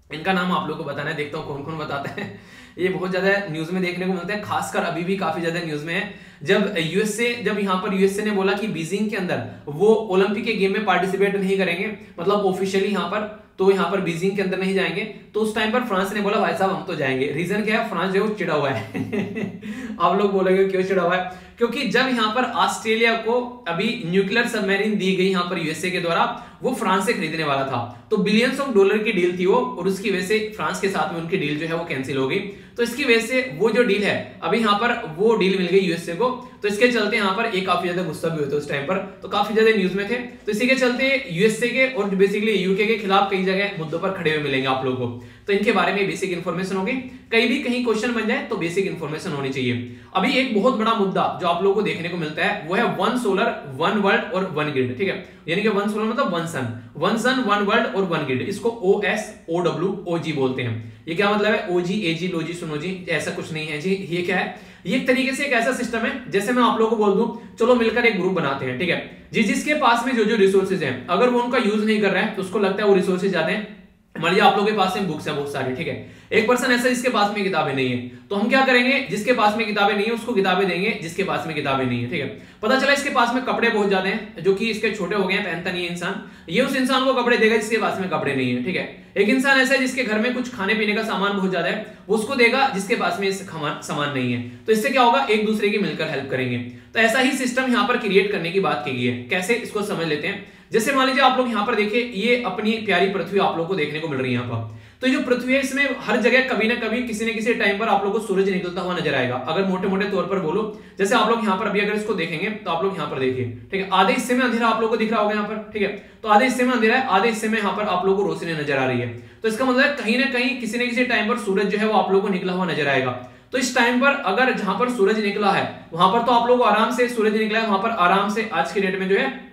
इनका नाम आप लोग को बताना है, देखता हूँ कौन कौन बताते हैं। <laughs> ये बहुत ज़्यादा न्यूज़ में देखने को मिलता है, खासकर अभी भी काफ़ी ज़्यादा न्यूज़ में है। जब यूएसए जब यहाँ पर यूएसए ने बोला कि बीजिंग के अंदर वो ओलंपिक के गेम में पार्टिसिपेट नहीं करेंगे मतलब ऑफिशियली यहाँ पर तो यहाँ पर बीजिंग के अंदर नहीं जाएँगे। तो उस टाइम पर फ्रांस ने बोला, भाई साहब, हम तो जाएँगे। रीजन क्या है? फ्रांस जो चिड़ा हुआ है। <laughs> आप लोग बोलेंगे, क्यों चिड़ा हुआ है? क्योंकि जब यहाँ पर ऑस्ट्रेलिया को अभी न्यूक्लियर सबमरीन दी गई यहाँ पर यूएसए के द्वारा, वो फ्रांस से खरीदने वाला था। तो बिलियंस ऑफ़ डॉलर की डील थी वो, और उसकी वजह से फ्रांस के साथ में उनकी डील जो है वो कैंसिल हो गई। तो इसकी वजह से वो जो डील है, अभी यहाँ पर वो डील मिल गई यूएसए को। तो इसके चलते यहाँ पर एक काफ़ी ज़्यादा गुस्सा भी हुए थे उस टाइम पर। तो काफ़ी ज़्यादा न्यूज़ में थे। तो इसी के चलते यूएसए के और बेसिकली यूके के खिलाफ कई जगह मुद्दों पर खड़े हुए मिलेंगे आप लोगों को। तो इनके बारे में बेसिक इन्फॉर्मेशन होगी। कहीं भी कहीं क्वेश्चन बन जाए तो बेसिक इन्फॉर्मेशन होनी चाहिए। अभी एक बहुत बड़ा मुद्दा जो आप लोगों को देखने को मिलता है, वो है वन सोलर वन वर्ल्ड और वन ग्रिड ठीक है? यानी कि वन सोलर मतलब one sun one sun one world और वन ग्रिड इसको O S O W O जी बोलते हैं। ये क्या मतलब है? ओ जी ए जी लो जी सुनो जी ऐसा कुछ नहीं है जी। ये क्या है? ये एक तरीके से एक ऐसा सिस्टम है, जैसे मैं आप लोगों को बोल दूँ, चलो मिलकर एक ग्रुप बनाते हैं, ठीक है? जी जिसके पास में जो जो रिसोर्सेज हैं, अगर वो उनका यूज़ नहीं कर रहे हैं तो उसको लगता है वो रिसोर्सेज ज़्यादा हैं। मान लीजिए आप लोगों के पास बुक्स है बहुत सारी ठीक है? एक पर्सन ऐसा जिसके पास में किताबें नहीं है। तो हम क्या करेंगे? जिसके पास में किताबें नहीं है, उसको किताबें देंगे, जिसके पास में किताबें नहीं है, ठीक है? पता चला इसके पास में कपड़े बहुत ज़्यादा हैं, जो कि इसके छोटे हो गए हैं, पहनता नहीं है इंसान। ये उस इंसान को कपड़े देगा जिसके पास में कपड़े नहीं है, ठीक है? एक इंसान ऐसा है जिसके घर में कुछ खाने पीने का सामान बहुत ज़्यादा है उसको देगा जिसके पास में सामान नहीं है। तो इससे क्या होगा? एक दूसरे की मिलकर हेल्प करेंगे। तो ऐसा ही सिस्टम यहाँ पर क्रिएट करने की बात की गई है। कैसे? इसको समझ लेते हैं। जैसे मान लीजिए आप लोग यहाँ पर देखिए, ये अपनी प्यारी पृथ्वी आप लोग को देखने को मिल रही है यहाँ पर। तो जो पृथ्वी है, इसमें हर जगह कभी ना कभी, किसी न किसी टाइम पर आप लोग को सूरज निकलता हुआ नज़र आएगा। अगर मोटे मोटे तौर पर बोलो, जैसे आप लोग यहाँ पर अभी अगर इसको देखेंगे तो आप लोग यहाँ पर देखिए, ठीक है? आधे हिस्से में अंधेरा आप लोग को दिख रहा होगा यहाँ पर, ठीक है? तो आधे हिस्से में अंधेरा है, आधे हिस्से में यहाँ पर आप लोग को रोशनी नज़र आ रही है। तो इसका मतलब कहीं ना कहीं, किसी न किसी टाइम पर सूरज जो है, वो आप लोग को निकला हुआ नज़र आएगा। तो इस टाइम पर अगर जहाँ पर सूरज निकला है, वहाँ पर तो आप लोग आराम से, सूरज निकला है, वहाँ पर आराम से आज के डेट में जो है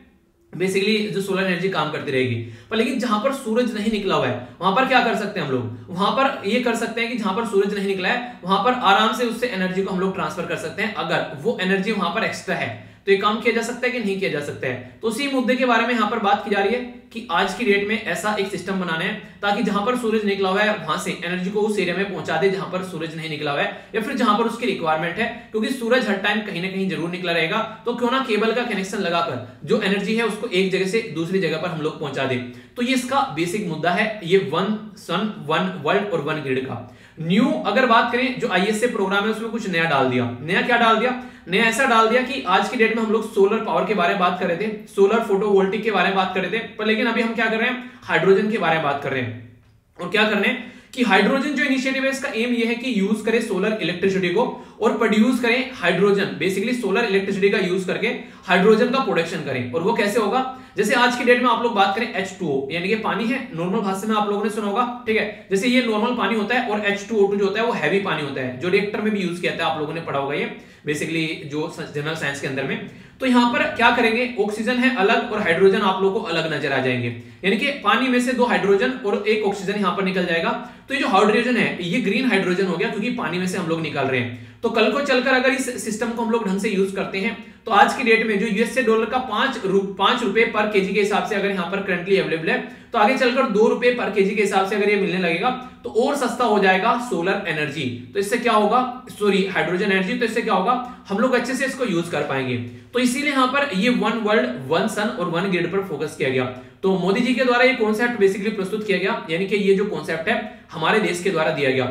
बेसिकली जो सोलर एनर्जी काम करती रहेगी। पर लेकिन जहाँ पर सूरज नहीं निकला हुआ है, वहाँ पर क्या कर सकते हैं हम लोग? वहाँ पर ये कर सकते हैं कि जहाँ पर सूरज नहीं निकला है, वहाँ पर आराम से उससे एनर्जी को हम लोग ट्रांसफ़र कर सकते हैं। अगर वो एनर्जी वहाँ पर एक्स्ट्रा है तो ये काम किया जा सकता है कि नहीं किया जा सकता है? तो उसी मुद्दे के बारे में यहाँ पर बात की जा रही है कि आज की डेट में ऐसा एक सिस्टम बनाना है ताकि जहाँ पर सूरज निकला हुआ है, वहाँ से एनर्जी को उस एरिया में पहुँचा दे जहाँ पर सूरज नहीं निकला हुआ है या फिर जहाँ पर उसकी रिक्वायरमेंट है, क्योंकि सूरज हर टाइम कहीं ना कहीं ज़रूर निकला रहेगा। तो क्यों ना केबल का कनेक्शन लगाकर जो एनर्जी है उसको एक जगह से दूसरी जगह पर हम लोग पहुँचा दे। तो ये इसका बेसिक मुद्दा है, ये वन सन वन वर्ल्ड और वन ग्रिड का। न्यू अगर बात करें जो आईएसए प्रोग्राम है, उसमें कुछ नया डाल दिया। नया क्या डाल दिया? नया ऐसा डाल दिया कि आज की डेट में हम लोग सोलर पावर के बारे में बात कर रहे थे सोलर फोटोवोल्टिक के बारे में बात कर रहे थे, पर लेकिन अभी हम क्या कर रहे हैं? हाइड्रोजन के बारे में बात कर रहे हैं। और क्या कर रहे हैं? कि हाइड्रोजन जो इनिशिएटिव है, इसका एम ये है कि यूज़ करें सोलर इलेक्ट्रिसिटी को और प्रोड्यूस करें हाइड्रोजन बेसिकली सोलर इलेक्ट्रिसिटी का यूज़ करके हाइड्रोजन का प्रोडक्शन करें. और वो कैसे होगा? जैसे आज की डेट में आप लोग बात करें H2O यानी कि पानी है नॉर्मल भाषा में आप लोगों ने सुना होगा, ठीक है? जैसे ये नॉर्मल पानी होता है और H2O2 जो होता है, वो हैवी पानी होता है, जो रिएक्टर में भी यूज़ किया था, आप लोगों ने पढ़ा होगा ये. बेसिकली जो जनरल साइंस के अंदर में. तो यहाँ पर क्या करेंगे? ऑक्सीजन है अलग और हाइड्रोजन आप लोग को अलग नज़र आ जाएँगे। यानी कि पानी में से दो हाइड्रोजन और एक ऑक्सीजन यहाँ पर निकल जाएगा। तो ये जो हाइड्रोजन है, ये ग्रीन हाइड्रोजन हो गया क्योंकि पानी में से हम लोग निकाल रहे हैं। तो कल को चलकर अगर इस सिस्टम को हम लोग ढंग से यूज़ करते हैं तो आज की डेट में जो यूएसए डॉलर का पाँच पाँच रुपए पर केजी के हिसाब से अगर यहाँ पर करंटली अवेलेबल है तो आगे चलकर दो रुपए पर केजी के हिसाब से अगर ये मिलने लगेगा तो और सस्ता हो जाएगा सोलर एनर्जी तो इससे क्या होगा? सॉरी हाइड्रोजन एनर्जी तो इससे क्या होगा? हम लोग अच्छे से इसको यूज़ कर पाएँगे. तो इसीलिए यहाँ पर ये वन वर्ल्ड वन सन और वन ग्रिड पर फोकस किया गया. तो मोदी जी के द्वारा ये कॉन्सेप्ट बेसिकली प्रस्तुत किया गया, यानी कि ये जो कॉन्सेप्ट है, हमारे देश के द्वारा दिया गया.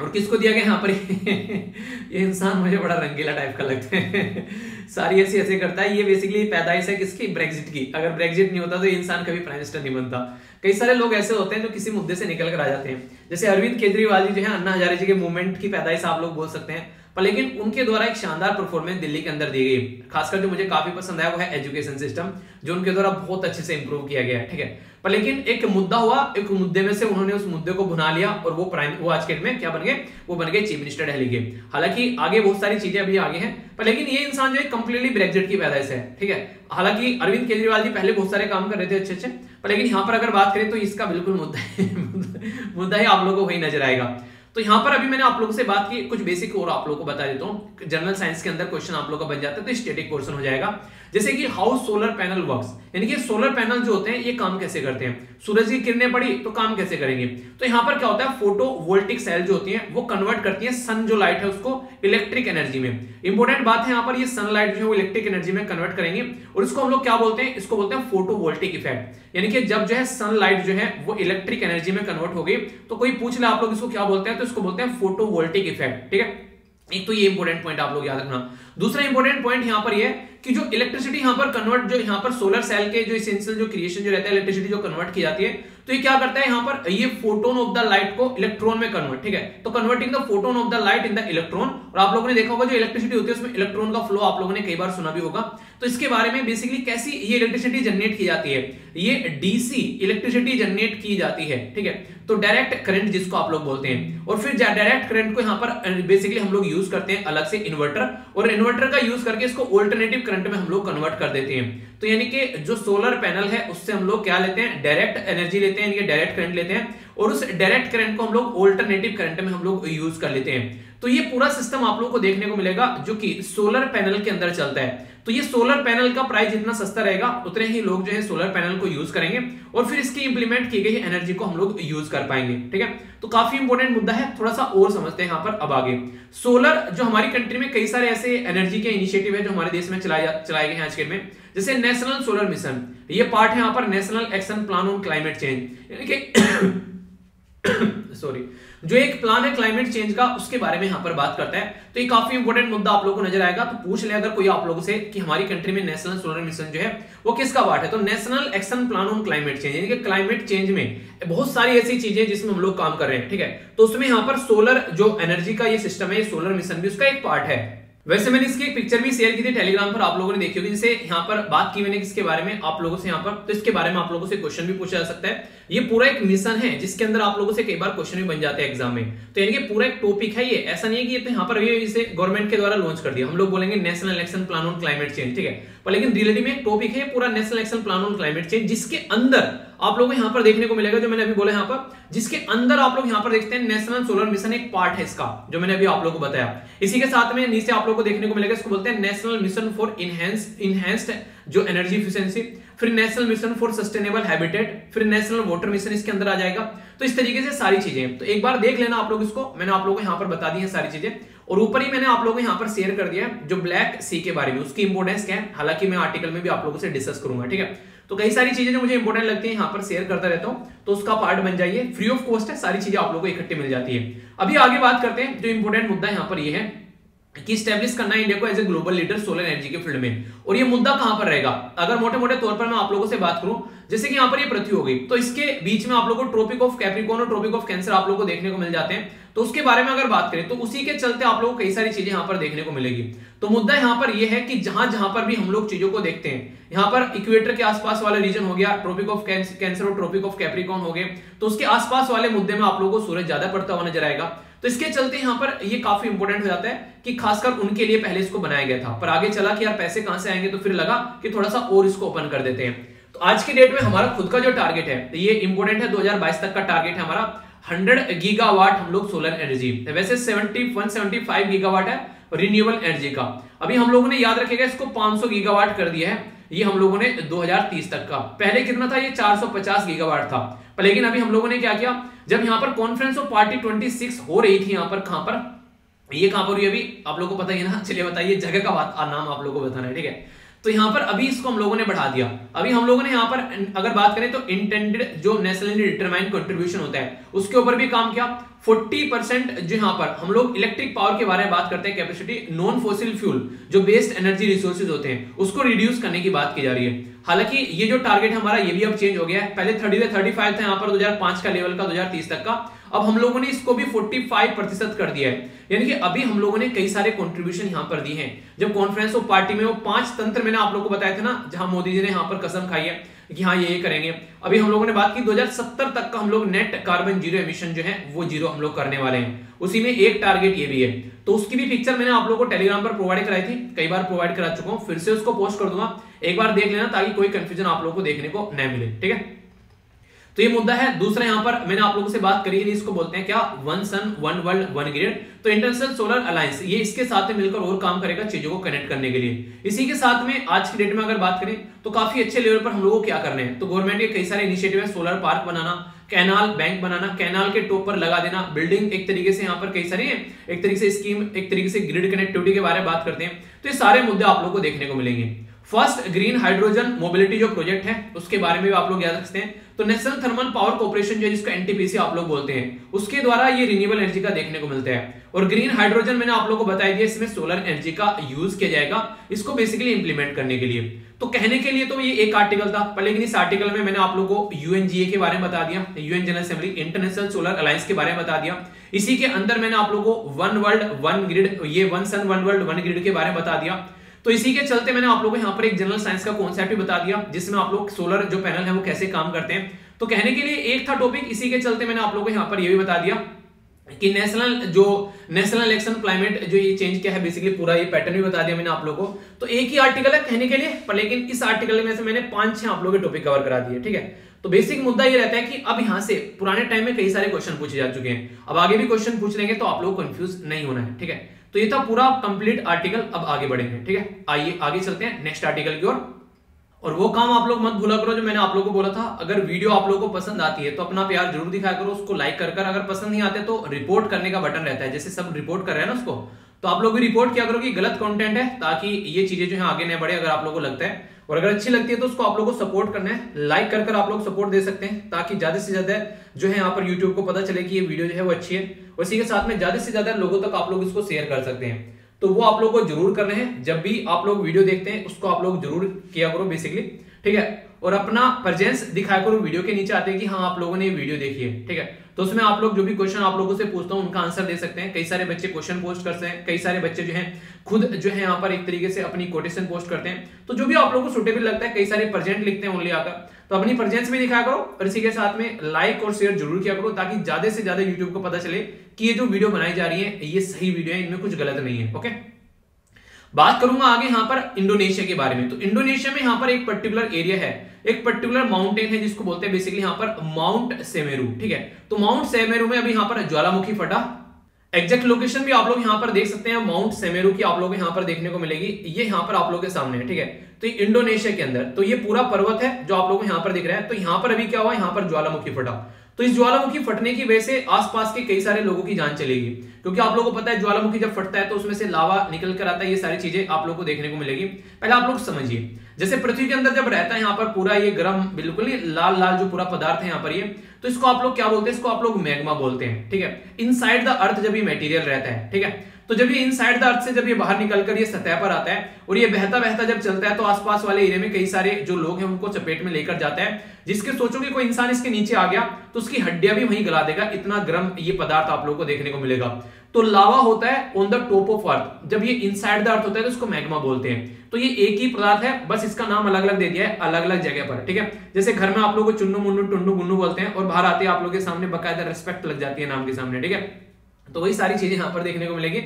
और किसको दिया गया? यहाँ पर <laughs> ये इंसान मुझे बड़ा रंगीला टाइप का लगता है। <laughs> सारी ऐसी ऐसे करता है। ये बेसिकली पैदाइश है किसकी? ब्रेग्जिट की। अगर ब्रेग्जिट नहीं होता तो इंसान कभी प्राइम मिनिस्टर नहीं बनता। कई सारे लोग ऐसे होते हैं जो किसी मुद्दे से निकल कर आ जाते हैं। जैसे अरविंद केजरीवाल जी जो है, अन्ना हजारे जी के मूवमेंट की पैदाइश आप लोग बोल सकते हैं। पर लेकिन उनके द्वारा एक शानदार परफॉर्मेंस दिल्ली के अंदर दी गई। खासकर जो मुझे काफ़ी पसंद आया वो है एजुकेशन सिस्टम जो उनके द्वारा बहुत अच्छे से इंप्रूव किया गया है। ठीक है? पर लेकिन एक मुद्दा हुआ, एक मुद्दे में से उन्होंने उस मुद्दे को भुना लिया और वो प्राइम, वो आज के में क्या बन गए? वो बन गए चीफ मिनिस्टर दिल्ली के। हालाँकि आगे बहुत सारी चीज़ें अभी आगे हैं, पर लेकिन ये इंसान जो है कंप्लीटली ब्रेक्जिट की पैदाइश है, ठीक है? हालाँकि अरविंद केजरीवाल जी पहले बहुत सारे काम कर रहे थे अच्छे अच्छे पर लेकिन यहाँ पर अगर बात करें तो इसका बिल्कुल मुद्दा <laughs> मुद्दा ही आप लोगों को वही नज़र आएगा। तो यहाँ पर अभी मैंने आप लोगों से बात की, कुछ बेसिक और आप लोगों को बता देता हूँ। जनरल साइंस के अंदर क्वेश्चन आप लोगों का बन जाता है तो स्टेटिक पोर्शन हो जाएगा। जैसे कि हाउ सोलर पैनल वर्क्स यानी कि सोलर पैनल जो होते हैं, ये काम कैसे करते हैं? सूरज की किरणें पड़ी तो काम कैसे करेंगे? तो यहाँ पर क्या होता है फ़ोटो वोल्टिक सेल जो होती है, वो कन्वर्ट करती है सन जो लाइट है उसको इलेक्ट्रिक एनर्जी में। इंपॉर्टेंट बात है यहाँ पर, ये सनलाइट जो है, वो इलेक्ट्रिक एनर्जी में कन्वर्ट करेंगे। और इसको हम लोग क्या बोलते हैं? इसको बोलते हैं फ़ोटो वोल्टिक इफ़ेक्ट यानी कि जब जो है सनलाइट जो है, वो इलेक्ट्रिक एनर्जी में कन्वर्ट हो गई तो कोई पूछ ले आप लोग इसको क्या बोलते हैं तो इसको बोलते हैं फ़ोटो वोल्टिक इफ़ेक्ट, ठीक है? एक तो ये इंपॉर्टेंट पॉइंट आप लोग याद रखना। दूसरा इंपॉर्टेंट पॉइंट यहाँ पर ये कि जो इलेक्ट्रिसिटी यहाँ पर कन्वर्ट जो यहाँ पर सोलर सेल के जो इसेंशियल जो क्रिएशन जो रहता है इलेक्ट्रिसिटी जो कन्वर्ट की जाती है तो ये क्या करता है यहाँ पर? ये फोटोन ऑफ़ द लाइट को इलेक्ट्रॉन में कन्वर्ट ठीक है? तो converting the photon of the light in the electron और आप लोगों ने देखा होगा जो इलेक्ट्रिसिटी होती है, उसमें इलेक्ट्रॉन का फ्लो आप लोगों ने कई बार सुना भी होगा। तो इसके बारे में बेसिकली कैसी ये इलेक्ट्रिसिटी जनरेट की जाती है? ये डीसी इलेक्ट्रिसिटी जनरेट की जाती है, ठीक है? तो डायरेक्ट करंट जिसको आप लोग बोलते हैं। और फिर डायरेक्ट करंट को यहाँ पर बेसिकली हम लोग यूज़ करते हैं अलग से इन्वर्टर और इन्वर्टर का यूज़ करके इसको ऑल्टरनेटिव करंट में हम लोग कन्वर्ट कर देते हैं। तो यानी कि जो सोलर पैनल है, उससे हम लोग क्या लेते हैं? डायरेक्ट एनर्जी लेते हैं डायरेक्ट करंट लेते हैं। और उस डायरेक्ट करंट को हम लोग ऑल्टरनेटिव करंट में हम लोग यूज़ कर लेते हैं। तो ये पूरा सिस्टम आप लोग को देखने को मिलेगा, जो कि सोलर पैनल के अंदर चलता है। तो ये सोलर पैनल का प्राइस जितना सस्ता रहेगा, उतने ही लोग जो है सोलर पैनल को यूज़ करेंगे और फिर इसकी इंप्लीमेंट की गई एनर्जी को हम लोग यूज़ कर पाएँगे, ठीक है? तो काफ़ी इंपोर्टेंट मुद्दा है थोड़ा सा और समझते हैं यहाँ पर अब आगे। सोलर जो हमारी कंट्री में कई सारे ऐसे एनर्जी के इनिशिएटिव है जो हमारे देश में चलाए चलाए गए हैं आज के में। जैसे नेशनल सोलर मिशन ये पार्ट है यहाँ पर national action plan on climate change यानी कि <coughs> सॉरी जो एक प्लान है क्लाइमेट चेंज का, उसके बारे में यहाँ पर बात करता है। तो ये काफ़ी इंपॉर्टेंट मुद्दा आप लोगों को नज़र आएगा। तो पूछ ले अगर कोई आप लोगों से कि हमारी कंट्री में नेशनल सोलर मिशन जो है, वो किसका पार्ट है? तो national action plan on climate change यानी कि क्लाइमेट चेंज में बहुत सारी ऐसी चीज़ें जिसमें हम लोग काम कर रहे हैं, ठीक है? तो उसमें यहाँ पर सोलर जो एनर्जी का ये सिस्टम है सोलर मिशन भी उसका एक पार्ट है। वैसे मैंने इसकी एक पिक्चर भी शेयर की थी टेलीग्राम पर, आप लोगों ने देखी होगी। जिसे यहाँ पर बात की मैंने किसके बारे में, आप लोगों से यहाँ पर तो इसके बारे में आप लोगों से क्वेश्चन भी पूछा जा सकता है। ये पूरा एक मिशन है, जिसके अंदर आप लोगों से कई बार क्वेश्चन भी बन जाते हैं एग्ज़ाम में। तो यानी कि पूरा एक टॉपिक है ये। ऐसा नहीं है कि ये तो यहाँ पर अभी इसे गवर्नमेंट के द्वारा लॉन्च कर दिया। हम लोग बोलेंगे national election plan on climate change ठीक है? पर लेकिन रियलिटी में टॉपिक है, पूरा national election plan on climate change जिसके अंदर आप लोगों को यहाँ पर देखने को मिलेगा जो मैंने अभी बोला यहाँ पर, जिसके अंदर आप लोग यहाँ पर देखते हैं नेशनल सोलर मिशन एक पार्ट है इसका, जो मैंने अभी आप लोगों को बताया। इसी के साथ में नीचे आप लोगों को देखने को मिलेगा, इसको बोलते हैं national mission for enhance, enhanced, जो एनर्जी इफिशियंसी फिर national mission for sustainable habitat फिर नेशनल वाटर मिशन इसके अंदर आ जाएगा। तो इस तरीके से सारी चीज़ें तो एक बार देख लेना आप लोग इसको, मैंने आप लोगों को यहाँ पर बता दी है सारी चीज़ें। और ऊपर ही मैंने आप लोगों को यहाँ पर शेयर कर दिया जो ब्लैक सी के बारे में, उसकी इंपोर्टेंस क्या है? हालाँकि मैं आर्टिकल में भी आप लोगों से डिस्कस करूँगा, ठीक है? तो कई सारी चीज़ें जो मुझे इंपॉर्टेंट लगती है, यहाँ पर शेयर करता रहता हूँ तो उसका पार्ट बन जाइए। फ्री ऑफ़ कॉस्ट है, सारी चीज़ें आप लोगों को इकट्ठे मिल जाती है। अभी आगे बात करते हैं, जो इंपॉर्टेंट मुद्दा यहाँ पर ये है कि स्टैब्लिश करना इंडिया को as a global leader solar energy के फ़ील्ड में। और ये मुद्दा कहाँ पर रहेगा? अगर मोटे मोटे तौर पर मैं आप लोगों से बात करूँ जैसे कि यहाँ पर ये पृथ्वी हो गई। तो इसके बीच में आप लोगों को ट्रॉपिक ऑफ़ कैप्रिकॉन और ट्रॉपिक ऑफ़ कैंसर आप लोगों को देखने को मिल जाते हैं। तो उसके बारे में अगर बात करें तो उसी के चलते आप लोगों को कई सारी चीज़ें यहाँ पर देखने को मिलेगी। तो मुद्दा यहाँ पर यह है कि जहाँ जहाँ पर भी हम लोग चीज़ों को देखते हैं, यहाँ पर इक्वेटर के आसपास वाला रीजन हो गया ट्रॉपिक ऑफ़ कैंसर और ट्रॉपिक ऑफ़ कैप्रिकॉन हो गए। तो उसके आसपास वाले मुद्दे में आप लोगों को सूरज ज़्यादा पड़ता हुआ नज़र आएगा। तो इसके चलते यहाँ पर ये काफ़ी इंपॉर्टेंट हो जाता है कि खासकर उनके लिए पहले इसको बनाया गया था। पर आगे चला कि यार पैसे कहाँ से आएँगे तो फिर लगा कि थोड़ा सा और इसको ओपन कर देते हैं। तो आज की डेट में हमारा खुद का जो टारगेट है ये इंपॉर्टेंट है 2022 तक का टारगेट है हमारा। 100 गीगावाट हम लोग सोलर एनर्जी वैसे 70 175 गीगावाट है रिन्यूएबल एनर्जी का। अभी हम लोगों ने याद रखेगा इसको 500 गीगावाट कर दिया है, ये हम लोगों ने 2030 तक का। पहले कितना था? ये 450 गीगावाट था। पर लेकिन अभी हम लोगों ने क्या किया? जब यहाँ पर कॉन्फ्रेंस ऑफ़ पार्टी 26 हो रही थी, यहाँ पर कहाँ पर? ये कहाँ पर हुई अभी? आप लोगों को पता ही ना? चलिए बताइए, जगह का बात नाम आप लोगों को बताना है, ठीक है? तो यहाँ पर अभी इसको हम लोगों ने बढ़ा दिया। अभी हम लोगों ने यहाँ पर अगर बात करें तो इंटेंडेड जो नेशनली डिटरमाइंड कंट्रीब्यूशन होता है, उसके ऊपर भी काम किया। 40 परसेंट जो यहाँ पर, हम लोग इलेक्ट्रिक पावर के बारे में बात करते हैं कैपेसिटी नॉन फोसिल फ्यूल जो बेस्ड एनर्जी रिसोर्सेज होते हैं, उसको रिड्यूस करने की बात की जा रही है। हालाँकि ये जो टारगेट हमारा, ये भी अब चेंज हो गया है। पहले थर्टी से थर्टी फाइव था, यहाँ पर 2005 का लेवल का 2030 तक का। अब हम लोगों ने इसको भी 45 प्रतिशत कर दिया है। यानी कि अभी हम लोगों ने कई सारे कंट्रीब्यूशन यहाँ पर दिए हैं। जब कॉन्फ्रेंस ऑफ़ पार्टी में वो पाँच तंत्र मैंने आप लोगों को बताया था ना, जहाँ मोदी जी ने यहाँ पर कसम खाई है कि हाँ ये ये करेंगे। अभी हम लोगों ने बात की 2070 तक का हम लोग नेट कार्बन ज़ीरो एमिशन जो है, वो ज़ीरो हम लोग करने वाले हैं। उसी में एक टारगेट ये भी है। तो उसकी भी पिक्चर मैंने आप लोगों को टेलीग्राम पर प्रोवाइड कराई थी, कई बार प्रोवाइड करा चुका हूँ, फिर से उसको पोस्ट कर दूँगा। एक बार देख लेना ताकि कोई कंफ्यूजन आप लोग को देखने को न मिले, ठीक है? तो ये मुद्दा है। दूसरा यहाँ पर मैंने आप लोगों से बात करी है इसको बोलते हैं क्या? One sun one world one grid तो इंटरनेशनल सोलर अलायंस ये इसके साथ में मिलकर और काम करेगा चीज़ों को कनेक्ट करने के लिए। इसी के साथ में आज की डेट में अगर बात करें तो काफ़ी अच्छे लेवल पर हम लोगों को क्या करने हैं? तो गवर्नमेंट के कई सारे इनिशिएटिव है सोलर पार्क बनाना कैनाल बैंक बनाना कैनाल के टॉप पर लगा देना बिल्डिंग एक तरीके से यहाँ पर कई सारी है। एक तरीके से स्कीम एक तरीके से ग्रिड कनेक्टिविटी के बारे में बात करते हैं। तो ये सारे मुद्दे आप लोग को देखने को मिलेंगे। फ़र्स्ट ग्रीन हाइड्रोजन मोबिलिटी जो प्रोजेक्ट है, उसके बारे में भी आप लोग याद रखते हैं। तो नेशनल थर्मल पावर कॉर्पोरेशन जो है, जिसको एनटीपीसी आप लोग बोलते हैं, उसके द्वारा ये रिन्यूएबल एनर्जी का देखने को मिलता है। और ग्रीन हाइड्रोजन मैंने आप लोगों को बताया दिया, इसमें सोलर एनर्जी का यूज़ किया जाएगा, इसको बेसिकली इंप्लीमेंट करने के लिए। तो कहने के लिए तो ये एक आर्टिकल था, पर लेकिन इस आर्टिकल में मैंने आप लोगों को यूएनजीए के बारे में बता दिया UN general assembly international solar alliance के बारे में बता दिया। इसी के अंदर मैंने आप लोगों को वन वर्ल्ड वन ग्रिड ये one sun one world one grid के बारे में बता दिया। तो इसी के चलते मैंने आप लोगों को यहाँ पर एक जनरल साइंस का कॉन्सेप्ट भी बता दिया, जिसमें आप लोग सोलर जो पैनल है वो कैसे काम करते हैं। तो कहने के लिए एक था टॉपिक इसी के चलते मैंने आप लोगों को यहाँ पर यह भी बता दिया कि नेशनल जो नेशनल इलेक्शन क्लाइमेट जो ये चेंज किया है बेसिकली पूरा ये पैटर्न भी बता दिया मैंने आप लोगों को। तो एक ही आर्टिकल है कहने के लिए, पर लेकिन इस आर्टिकल में से मैंने पाँच छह आप लोगों के टॉपिक कवर करा दिए, ठीक है? तो बेसिक मुद्दा ये रहता है कि अब यहाँ से पुराने टाइम में कई सारे क्वेश्चन पूछे जा चुके हैं। अब आगे भी क्वेश्चन पूछ लेंगे तो आप लोग कंफ्यूज नहीं होना है, ठीक है? तो ये था पूरा कंप्लीट आर्टिकल अब आगे बढ़ेंगे, ठीक है? आइए, आगे चलते हैं नेक्स्ट आर्टिकल की ओर। और वो काम आप लोग मत भूला करो जो मैंने आप लोगों को बोला था। अगर वीडियो आप लोगों को पसंद आती है तो अपना प्यार ज़रूर दिखाया करो, उसको लाइक कर कर। अगर पसंद नहीं आते तो रिपोर्ट करने का बटन रहता है, जैसे सब रिपोर्ट कर रहे हैं ना उसको। तो आप लोग भी रिपोर्ट किया करो कि गलत कंटेंट है, ताकि ये चीज़ें जो है आगे नहीं बढ़े, अगर आप लोगों को लगता है। और अगर अच्छी लगती है तो उसको आप लोगों को सपोर्ट करना है। लाइक कर कर आप लोग सपोर्ट दे सकते हैं, ताकि ज़्यादा से ज़्यादा जो है यहाँ पर यूट्यूब को पता चले कि ये वीडियो जो है वो अच्छी है। उसी के साथ में ज़्यादा से ज़्यादा लोगों तक आप लोग इसको शेयर कर सकते हैं। तो वो आप लोग को ज़रूर करने हैं। जब भी आप लोग वीडियो देखते हैं, उसको आप लोग ज़रूर किया करो बेसिकली ठीक है? और अपना प्रेजेंस दिखाया करो वीडियो के नीचे आते हैं कि हाँ आप लोगों ने ये वीडियो देखी है, ठीक है? तो उसमें आप लोग जो भी क्वेश्चन आप लोगों से पूछता हूँ, उनका आंसर दे सकते हैं। कई सारे बच्चे क्वेश्चन पोस्ट करते हैं, कई सारे बच्चे जो हैं, खुद जो है यहाँ पर एक तरीके से अपनी कोटेशन पोस्ट करते हैं। तो जो भी आप लोगों को सुटेबल लगता है, कई सारे प्रेजेंट लिखते हैं ओनली आकर। तो अपनी प्रेजेंस भी दिखाया करो और इसी के साथ में लाइक और शेयर ज़रूर किया करो, ताकि ज़्यादा से ज़्यादा यूट्यूब को पता चले कि ये जो वीडियो बनाई जा रही है, ये सही वीडियो है, इनमें कुछ गलत नहीं है ओके बात करूँगा आगे यहाँ पर इंडोनेशिया के बारे में तो इंडोनेशिया में यहाँ पर एक पर्टिकुलर एरिया है एक पर्टिकुलर माउंटेन है जिसको बोलते हैं बेसिकली यहाँ पर माउंट सेमेरू ठीक है तो माउंट सेमेरू में अभी यहाँ पर ज्वालामुखी फटा एग्जैक्ट लोकेशन भी आप लोग यहाँ पर देख सकते हैं माउंट सेमेरू की आप लोग यहाँ पर देखने को मिलेगी ये यहाँ पर आप लोग के सामने है ठीक है तो ये इंडोनेशिया के अंदर तो ये पूरा पर्वत है जो आप लोग यहाँ पर दिख रहा है तो यहाँ पर अभी क्या हुआ यहाँ पर ज्वालामुखी फटा तो इस ज्वालामुखी फटने की वजह से आसपास के कई सारे लोगों की जान चलेगी। क्योंकि आप लोगों को पता है, ज्वालामुखी जब फटता है तो उसमें से लावा निकल कर आता है, ये सारी चीज़ें आप लोगों को देखने को मिलेगी। पहले आप लोग समझिए, जैसे पृथ्वी के अंदर जब रहता है यहाँ पर पूरा ये गर्म, बिल्कुल ही लाल लाल जो पूरा पदार्थ है यहाँ पर ये तो इसको आप लोग क्या बोलते हैं? इसको आप लोग मैग्मा बोलते हैं, ठीक है? इनसाइड द अर्थ जब ये मेटीरियल रहता है, ठीक है? तो जब ये इनसाइड द अर्थ से जब ये बाहर निकलकर ये सतह पर आता है और ये बहता बहता जब चलता है तो आसपास वाले एरिया में कई सारे जो लोग हैं उनको चपेट में लेकर जाता है। जिसके सोचो कि कोई इंसान इसके नीचे आ गया तो उसकी हड्डियाँ भी वहीं गला देगा, इतना गर्म ये पदार्थ आप लोगों को देखने को मिलेगा। तो लावा होता है on the top of earth जब ये इनसाइड द अर्थ होता है तो उसको मैग्मा बोलते हैं। तो ये एक ही पदार्थ है, बस इसका नाम अलग अलग दे दिया है अलग अलग जगह पर, ठीक है? जैसे घर में आप लोग को चुन्नू मुन्नू टुन्नू गुन्नू बोलते हैं और बाहर आते हैं आप लोग के सामने बकायदा रिस्पेक्ट लग जाती है नाम के सामने, ठीक है? तो वही सारी चीज़ें यहाँ पर देखने को मिलेगी।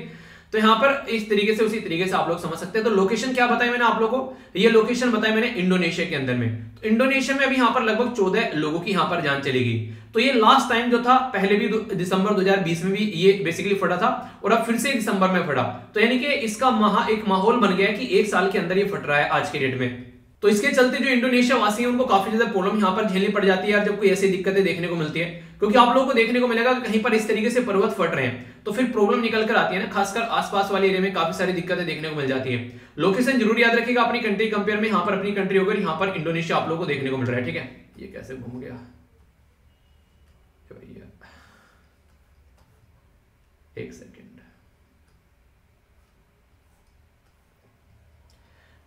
तो यहाँ पर इस तरीके से, उसी तरीके से आप लोग समझ सकते हैं। तो लोकेशन क्या बताया मैंने आप लोगों को? ये लोकेशन बताया मैंने इंडोनेशिया के अंदर में। तो इंडोनेशिया में अभी यहाँ पर लगभग चौदह लोगों की यहाँ पर जान चलेगी। तो ये लास्ट टाइम जो था, पहले भी दिसंबर 2020 में भी ये बेसिकली फटा था और अब फिर से दिसंबर में फटा। तो यानी कि इसका महा, एक माहौल बन गया कि एक साल के अंदर ये फट रहा है आज के डेट में। तो इसके चलते जो इंडोनेशिया वासी हैं, उनको काफ़ी ज़्यादा प्रॉब्लम यहाँ पर झेलनी पड़ जाती है जब कोई ऐसी दिक्कतें देखने को मिलती है, क्योंकि आप लोगों को देखने को मिलेगा कि कहीं पर इस तरीके से पर्वत फट रहे हैं तो फिर प्रॉब्लम निकल कर आती है ना, खासकर आसपास वाले एरिया में काफ़ी सारी दिक्कतें देखने को मिल जाती है। लोकेशन ज़रूर याद रखेगा अपनी कंट्री कंपेयर में, यहाँ पर अपनी कंट्री होकर यहाँ पर इंडोनेशिया आप लोग को देखने को मिल रहा है, ठीक है? ये कैसे घूम गया? एक सेकेंड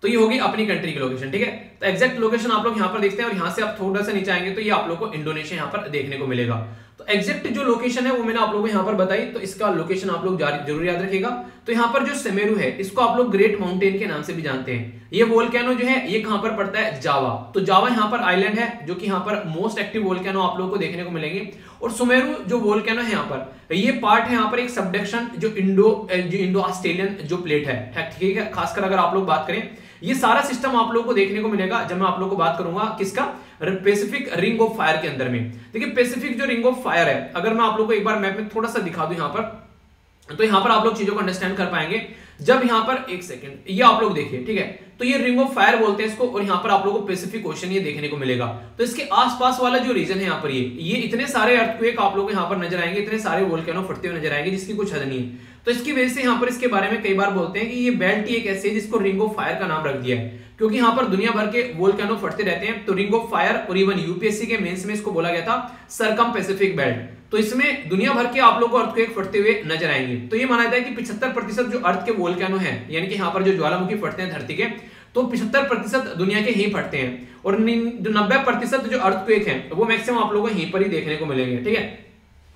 तो ये होगी अपनी कंट्री की लोकेशन ठीक है? तो एक्जैक्ट लोकेशन आप लोग यहाँ पर देखते हैं और यहाँ से आप थोड़ा सा नीचे आएँगे तो ये आप लोग को इंडोनेशिया यहाँ पर देखने को मिलेगा। तो एक्जैक्ट जो लोकेशन है वो मैंने आप लोगों को यहाँ पर बताई तो इसका लोकेशन आप लोग ज़रूर याद रखिएगा। तो यहाँ पर जो सेमेरू है, इसको आप लोग ग्रेट माउंटेन के नाम से भी जानते हैं। ये वोल्केनो जो है, ये कहाँ पर पड़ता है? जावा तो जावा यहाँ पर आइलैंड है, जो कि यहाँ पर मोस्ट एक्टिव वोल्केनो आप लोगों को देखने को मिलेंगे। और सुमेरू जो वोल्केनो है यहाँ पर, ये पार्ट है यहाँ पर एक सबडक्शन जो इंडो जो इंडो ऑस्ट्रेलियन जो प्लेट है। ठीक है? खासकर अगर आप लोग बात करें ये सारा सिस्टम आप लोगों को देखने को मिलेगा जब मैं आप लोगों को बात करूँगा किसका? पेसिफिक रिंग ऑफ़ फायर के अंदर में। देखिए पेसिफिक जो रिंग ऑफ़ फायर है, अगर मैं आप लोग को एक बार मैप में थोड़ा सा दिखा दू यहाँ पर तो यहाँ पर आप लोग चीज़ों को अंडरस्टैंड कर पाएँगे। जब यहाँ पर एक सेकेंड ये आप लोग देखिए, ठीक है? तो ये रिंग ऑफ़ फायर बोलते हैं इसको, और यहाँ पर आप लोगों को पेसिफिक ओशन ये देखने को मिलेगा। तो इसके आसपास वाला जो रीजन है यहाँ पर ये ये इतने सारे अर्थक्वेक आप लोग यहाँ पर नज़र आएँगे, इतने सारे वोल्केनो फटते हुए नज़र आएँगे, जिसकी कुछ हद नहीं है। तो इसकी वजह से यहाँ पर इसके बारे में कई बार बोलते हैं कि ये बेल्ट ही एक ऐसे है जिसको रिंग ऑफ़ फायर का नाम रख दिया है। क्योंकि यहाँ पर दुनिया भर के वोल्केनो फटते रहते हैं तो रिंग ऑफ़ फायर और इवन यूपीएससी के मेंस में इसको बोला गया था सरकम पेसिफिक बेल्ट तो इसमें दुनिया भर के आप लोग को अर्थ एक फटते हुए नज़र आएँगे। तो ये माना जाता है कि पिछहत्तर प्रतिशत जो अर्थ के वोल्केनो है, यानी कि यहाँ पर जो ज्वालामुखी फटते हैं धरती के तो पिछहत्तर प्रतिशत दुनिया के ही फटते हैं। और जो नब्बे प्रतिशत जो अर्थ है, वो मैक्सिमम आप लोगों को यहीं पर ही देखने को मिलेंगे, ठीक है?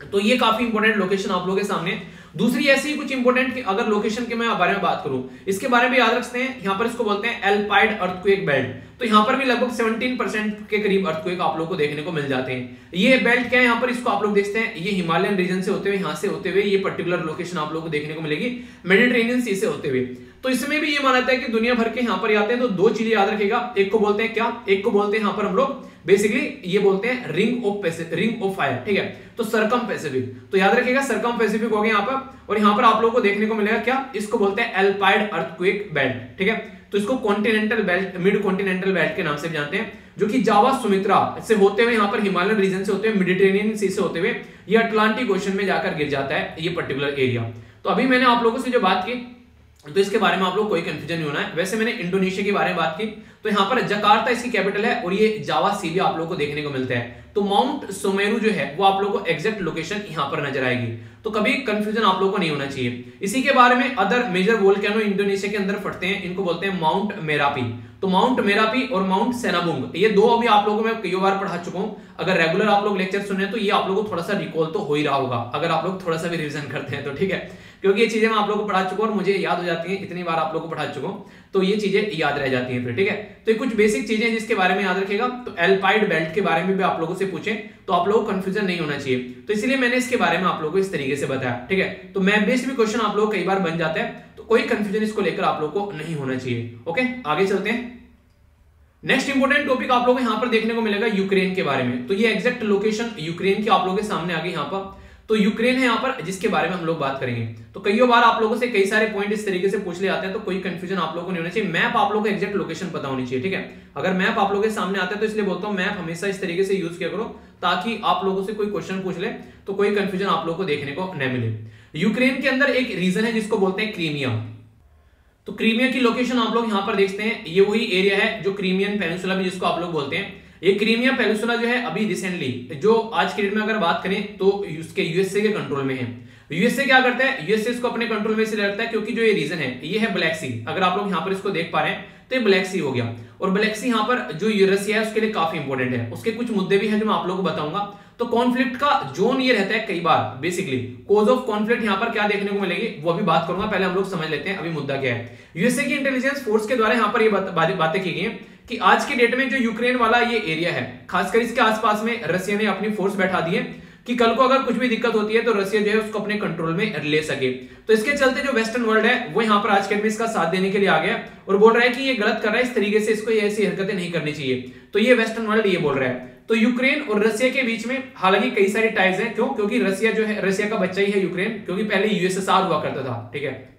तो ये काफ़ी इंपॉर्टेंट लोकेशन आप लोगों के सामने। दूसरी ऐसी कुछ इंपॉर्टेंट अगर लोकेशन के मैं बारे में बात करूँ, इसके बारे में याद रखते हैं। यहाँ पर इसको बोलते हैं एल्पाइड अर्थक्वेक बेल्ट तो यहाँ पर भी लगभग 17 परसेंट के करीब अर्थक्वेक आप लोग को देखने को मिल जाते हैं। ये बेल्ट क्या है? यहाँ पर इसको आप लोग देखते हैं। ये हिमालयन रीजन से होते हुए, यहाँ से होते हुए, ये पर्टिकुलर लोकेशन आप लोग को देखने को मिलेगी। मेडिटेरेनियन सी से होते हुए। तो इसमें भी ये माना जाता है कि दुनिया भर के यहाँ पर आते हैं। तो दो चीज़ें याद रखेगा। एक को बोलते हैं क्या? एक को बोलते हैं यहाँ पर हम लोग। बेसिकली ये बोलते हैं ring of ring of fire ठीक है? तो सरकम पैसिफिक तो याद रखिएगा सरकम पैसिफिक हो गया यहाँ पर। और यहाँ पर आप लोगों को देखने को मिलेगा क्या? इसको बोलते हैं एल्पाइड अर्थक्वेक बेल्ट ठीक है? तो इसको continental belt mid continental belt के नाम से जानते हैं, जो कि जावा सुमित्रा से होते हुए, यहाँ पर हिमालयन रीजन से होते हुए मेडिटेरेनियन सी से होते हुए, ये अटलांटिक ओशन में जाकर गिर जाता है, ये पर्टिकुलर एरिया तो अभी मैंने आप लोगों से जो बात की तो इसके बारे में आप लोग कोई कंफ्यूजन नहीं होना है। वैसे मैंने इंडोनेशिया के बारे में बात की तो यहाँ पर जकार्ता इसकी कैपिटल है और ये जावा सी भी आप लोग को देखने को मिलता है। तो माउंट सोमेरू जो है, वो आप लोग को एग्जैक्ट लोकेशन यहाँ पर नज़र आएगी। तो कभी कंफ्यूजन आप लोग को नहीं होना चाहिए। इसी के बारे में अदर मेजर वोल्केनो इंडोनेशिया के अंदर फटते हैं, इनको बोलते हैं माउंट मेरापी तो माउंट मेरापी और माउंट सेनाबुंग ये दो अभी आप लोगों को मैं कई बार पढ़ा चुका हूँ। अगर रेगुलर आप लोग लेक्चर सुने तो ये आप लोगों को थोड़ा सा रिकॉल तो हो ही रहा होगा, अगर आप लोग थोड़ा सा भी रिविजन करते हैं तो ठीक है? क्योंकि ये चीज़ें मैं आप लोगों को पढ़ा चुका हूँ और मुझे याद हो जाती है, इतनी बार आप लोगों को पढ़ा चुका हूँ तो ये चीज़ें याद रह जाती हैं फिर, ठीक है? तो ये कुछ बेसिक चीज़ें जिसके बारे में याद रखेगा तो एल्पाइड बेल्ट के बारे में भी आप लोगों से पूछे तो आप लोगों को कंफ्यूजन नहीं होना चाहिए। तो इसलिए मैंने इसके बारे में आप लोगों को इस तरीके से बताया, ठीक है? तो मैप बेस्ड भी क्वेश्चन आप लोग कई बार बन जाता है तो कोई कंफ्यूजन इसको लेकर आप लोग को नहीं होना चाहिए ओके आगे चलते हैं। नेक्स्ट इंपोर्टेंट टॉपिक आप लोगों को यहाँ पर देखने को मिलेगा यूक्रेन के बारे में। तो ये एग्जैक्ट लोकेशन यूक्रेन की आप लोगों के सामने आ गई यहाँ पर। तो यूक्रेन है यहाँ पर, जिसके बारे में हम लोग बात करेंगे। तो कई बार आप लोगों से कई सारे पॉइंट इस तरीके से पूछ ले आते हैं तो कोई कंफ्यूजन आप लोगों को नहीं होना चाहिए। मैप आप लोगों को एक्जैक्ट लोकेशन पता होनी चाहिए, ठीक है? अगर मैप आप लोगों के सामने आता है तो इसलिए बोलता हूँ मैप हमेशा इस तरीके से यूज़ किया करो, ताकि आप लोगों से कोई क्वेश्चन पूछ ले तो कोई कंफ्यूजन आप लोगों को देखने को न मिले। यूक्रेन के अंदर एक रीजन है जिसको बोलते हैं क्रीमिया तो क्रीमिया की लोकेशन आप लोग यहाँ पर देखते हैं, ये वही एरिया है जो क्रीमियन पेनिसुला भी जिसको आप लोग बोलते हैं। ये क्रीमिया पेनिसुला जो है अभी रिसेंटली जो आज के डेट में अगर बात करें तो उसके यूएसए के कंट्रोल में है। यूएसए क्या करता है? यूएसए इसको अपने कंट्रोल में से रखता है क्योंकि जो ये रीजन है, ये है ब्लैक सी अगर आप लोग यहाँ पर इसको देख पा रहे हैं तो ये ब्लैक सी हो गया। और ब्लैक सी यहाँ पर जो यूरसिया है, उसके लिए काफ़ी इंपॉर्टेंट है। उसके कुछ मुद्दे भी हैं जो मैं आप लोगों को बताऊँगा। तो कॉन्फ्लिक्ट का जोन ये रहता है कई बार बेसिकली कोज ऑफ़ कॉन्फ्लिक्ट यहाँ पर क्या देखने को मिलेगी, वो अभी बात करूँगा। पहले हम लोग समझ लेते हैं अभी मुद्दा क्या है। यूएसए की इंटेलिजेंस फोर्स के द्वारा यहाँ पर ये बातें की गई है। कि आज के डेट में जो यूक्रेन वाला ये एरिया है, खासकर इसके आसपास में रसिया ने अपनी फोर्स बैठा दी है कि कल को अगर कुछ भी दिक्कत होती है तो रसिया जो है उसको अपने कंट्रोल में ले सके। तो इसके चलते जो वेस्टर्न वर्ल्ड है, वो यहाँ पर आज के में इसका साथ देने के लिए आ गया और बोल रहा है कि ये गलत कर रहा है, इस तरीके से इसको ये ऐसी हरकतें नहीं करनी चाहिए। तो ये वेस्टर्न वर्ल्ड ये बोल रहा है। तो यूक्रेन और रसिया के बीच में हालाँकि कई सारी टाइज है। क्यों? क्योंकि रसिया जो है रसिया का बच्चा ही है यूक्रेन क्योंकि पहले यूएसएसआर हुआ करता था, ठीक है?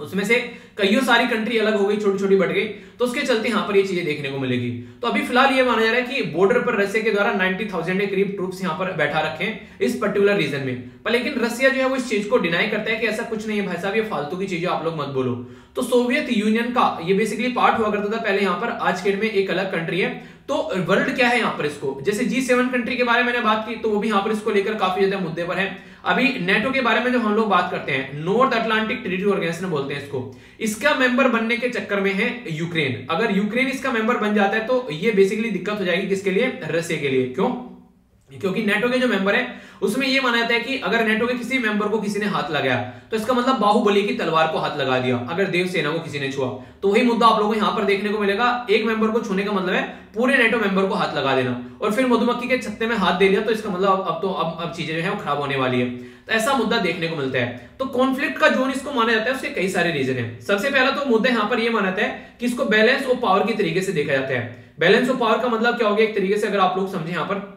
उसमें से कईयों सारी कंट्री अलग हो गई छोटी छोटी बढ़ गई तो उसके चलते यहाँ पर ये चीज़ें देखने को मिलेगी। तो अभी फ़िलहाल ये माना जा रहा है कि बॉर्डर पर रसिया के द्वारा 90,000 के करीब ट्रूप्स यहाँ पर बैठा रखे हैं इस पर्टिकुलर रीजन में। पर लेकिन रसिया जो है वो इस चीज़ को डिनाई करता है कि ऐसा कुछ नहीं है भाई साहब ये फालतू की चीज़ें आप लोग मत बोलो। तो सोवियत यूनियन का ये बेसिकली पार्ट हुआ करता था पहले यहाँ पर आज के में एक अलग कंट्री है। तो वर्ल्ड क्या है यहाँ पर इसको? जैसे जी सेवन कंट्री के बारे में मैंने बात की तो वो भी यहाँ पर इसको लेकर काफ़ी ज़्यादा मुद्दे पर है। अभी नेटो के बारे में जब हम लोग बात करते हैं नॉर्थ अटलांटिक ट्रिटी ऑर्गेनाइजेशन बोलते हैं इसको। इसका मेंबर बनने के चक्कर में है यूक्रेन अगर यूक्रेन इसका मेंबर बन जाता है तो ये बेसिकली दिक्कत हो जाएगी किसके लिए? रशिया के लिए। क्यों? क्योंकि नेटो के जो मेंबर है, उसमें यह माना जाता है कि अगर नेटो के किसी मेंबर को किसी ने हाथ लगाया तो इसका मतलब बाहुबली की तलवार को हाथ लगा दिया, अगर देवसेना को किसी ने छुआ। तो वही मुद्दा आप लोगों को यहाँ पर देखने को मिलेगा, एक मेंबर को छूने का मतलब है पूरे नेटो मेंबर को हाथ लगा देना, और फिर मधुमक्खी के छत्ते में हाथ दे दिया तो इसका मतलब अब तो अब अब चीज़ें जो है वो खराब होने वाली है। तो ऐसा मुद्दा देखने को मिलता है। तो कॉन्फ्लिक्ट का जोन इसको माना जाता है, उसके कई सारे रीजन है। सबसे पहला तो मुद्दा यहाँ पर यह माना जाता है कि इसको बैलेंस ऑफ़ पावर की तरीके से देखा जाता है। बैलेंस ऑफ़ पावर का मतलब क्या हो गया? एक तरीके से अगर आप लोग समझे यहाँ पर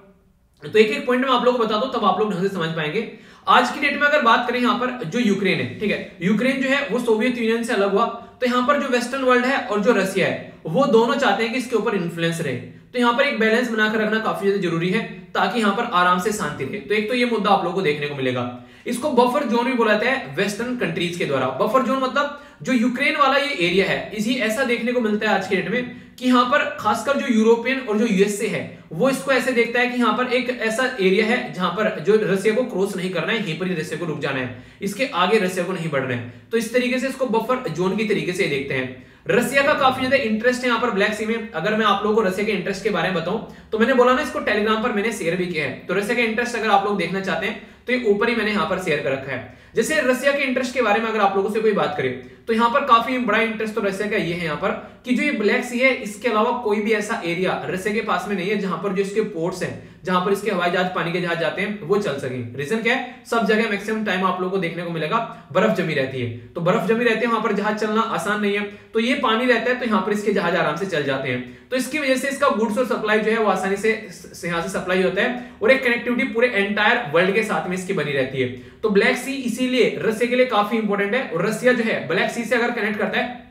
तो एक एक पॉइंट में आप लोग बता दो, तब आप लोग ढंग से समझ पाएँगे। आज की डेट में अगर बात करें यहाँ पर, जो यूक्रेन है, ठीक है? यूक्रेन जो है, वो सोवियत यूनियन से अलग हुआ। तो यहाँ पर जो वेस्टर्न वर्ल्ड है और जो रशिया है, वो दोनों चाहते हैं कि इसके ऊपर इन्फ्लुएंस रहे। तो यहाँ पर एक बैलेंस बनाकर रखना काफ़ी ज़्यादा ज़रूरी है, ताकि यहाँ पर आराम से शांति रहे। तो एक तो ये मुद्दा आप लोगों को देखने को मिलेगा। इसको बफर जोन भी बोला जाता है वेस्टर्न कंट्रीज़ के द्वारा। बफर जोन मतलब जो यूक्रेन वाला ये एरिया है, इसी ऐसा देखने को मिलता है आज के डेट में कि यहाँ पर खासकर जो यूरोपियन और जो यूएसए है, वो इसको ऐसे देखता है कि यहाँ पर एक ऐसा एरिया है जहाँ पर जो रसिया को क्रॉस नहीं करना है, यहीं पर ही रसिया को रुक जाना है। इसके आगे रसिया को नहीं बढ़ना है। तो इस तरीके से इसको बफर जोन की तरीके से देखते हैं। रसिया का काफ़ी ज़्यादा इंटरेस्ट है यहाँ पर ब्लैक सी में। अगर मैं आप लोगों को रसिया के इंटरेस्ट के बारे में बताऊँ तो मैंने बोला ना इसको टेलीग्राम पर मैंने शेयर भी किया है। तो रसिया का इंटरेस्ट अगर आप लोग देखना चाहते हैं तो ये ऊपर ही मैंने यहाँ पर शेयर कर रखा है। जैसे रसिया के इंटरेस्ट के बारे में अगर आप लोगों से कोई बात करें तो यहाँ पर काफ़ी बड़ा इंटरेस्ट तो रसिया का ये है यहाँ पर कि जो ये ब्लैक सी है, इसके अलावा कोई भी ऐसा एरिया रसिया के पास में नहीं है जहाँ पर जो इसके पोर्ट्स हैं, जहाँ पर इसके हवाई जहाज़, पानी के जहाज़ जाते हैं, वो चल सके। रीजन क्या है? सब जगह मैक्सिमम टाइम आप लोगों को देखने को मिलेगा, बर्फ़ जमी रहती है। तो बर्फ़ जमी रहती है, वहाँ पर जहाज़ चलना आसान नहीं है। तो ये पानी रहता है तो यहाँ पर इसके जहाज़ आराम से चल जाते हैं। तो इसकी वजह से इसका गुड्स और सप्लाई जो है, वो आसानी से यहाँ से सप्लाई होता है और एक कनेक्टिविटी पूरे एंटायर वर्ल्ड के साथ में इसकी बनी रहती है। तो ब्लैक सी इसीलिए रसिया के लिए काफ़ी इंपॉर्टेंट है और रसिया जो है ब्लैक सी से अगर कनेक्ट करता है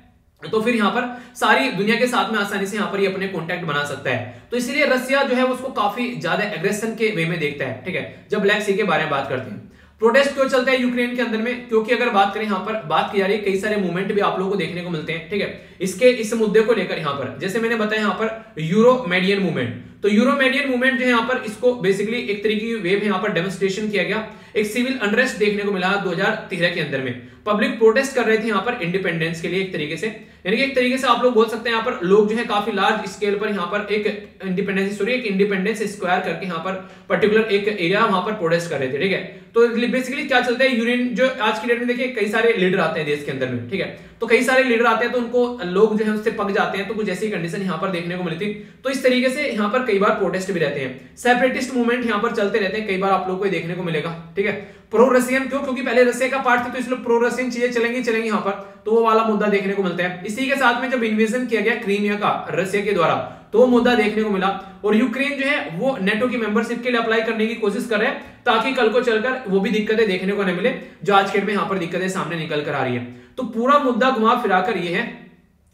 तो फिर यहाँ पर सारी दुनिया के साथ में आसानी से यहाँ पर ये अपने कॉन्टैक्ट बना सकता है। तो इसलिए रसिया जो है उसको काफ़ी ज़्यादा एग्रेशन के वे में देखता है, ठीक है? जब ब्लैक सी के बारे में बात करते हैं। प्रोटेस्ट क्यों चलता है यूक्रेन के अंदर में? क्योंकि अगर बात करें यहाँ पर, बात की जा रही है, कई सारे मूवमेंट भी आप लोगों को देखने को मिलते हैं, ठीक है? इसके, इस मुद्दे को लेकर यहाँ पर, जैसे मैंने बताया यहाँ पर यूरो मेडियन मूवमेंट तो यूरो मेडियन मूवमेंट जो है यहाँ पर, इसको बेसिकली एक तरीके की वेव यहाँ पर डेमोस्ट्रेशन किया गया। एक सिविल अनरेस्ट देखने को मिला 2013 के अंदर में। पब्लिक प्रोटेस्ट कर रहे थे यहाँ पर इंडिपेंडेंस के लिए एक तरीके से। यानी कि एक तरीके से आप लोग बोल सकते हैं यहाँ पर लोग जो है काफ़ी लार्ज स्केल पर यहाँ पर एक इंडिपेंडेंस सॉरी एक इंडिपेंडेंस स्क्वायर करके यहाँ पर पर्टिकुलर एक एरिया वहाँ पर प्रोटेस्ट कर रहे थे, ठीक है? तो बेसिकली क्या चलता है? यूनियन जो आज की डेट में देखिए, कई सारे लीडर आते हैं देश के अंदर में, ठीक है? तो कई सारे लीडर आते हैं तो उनको लोग जो है उससे पक जाते हैं तो कुछ ऐसी कंडीशन यहाँ पर देखने को मिलती। तो इस तरीके से यहाँ पर कई बार प्रोटेस्ट भी रहते हैं। सेपरेटिस्ट मूवमेंट यहाँ पर चलते रहते हैं, कई बार आप लोग को देखने को मिलेगा, ठीक है? प्रो रशियन क्यों? क्योंकि पहले रशिया का पार्ट थी तो इसलिए प्रो रशियन चीज़ें चलेंगी चलेंगी यहाँ पर। तो वो वाला मुद्दा देखने को मिलता है। इसी के साथ में जब इन्वेजन किया गया क्रीमिया का रशिया के द्वारा तो वो मुद्दा देखने को मिला। और यूक्रेन जो है, वो नेटो की मेंबरशिप के लिए अप्लाई करने की कोशिश कर रहे हैं, ताकि कल को चलकर वो भी दिक्कतें देखने को न मिले, जो आज के में यहाँ पर दिक्कतें सामने निकल कर आ रही है। तो पूरा मुद्दा घुमा फिराकर ये है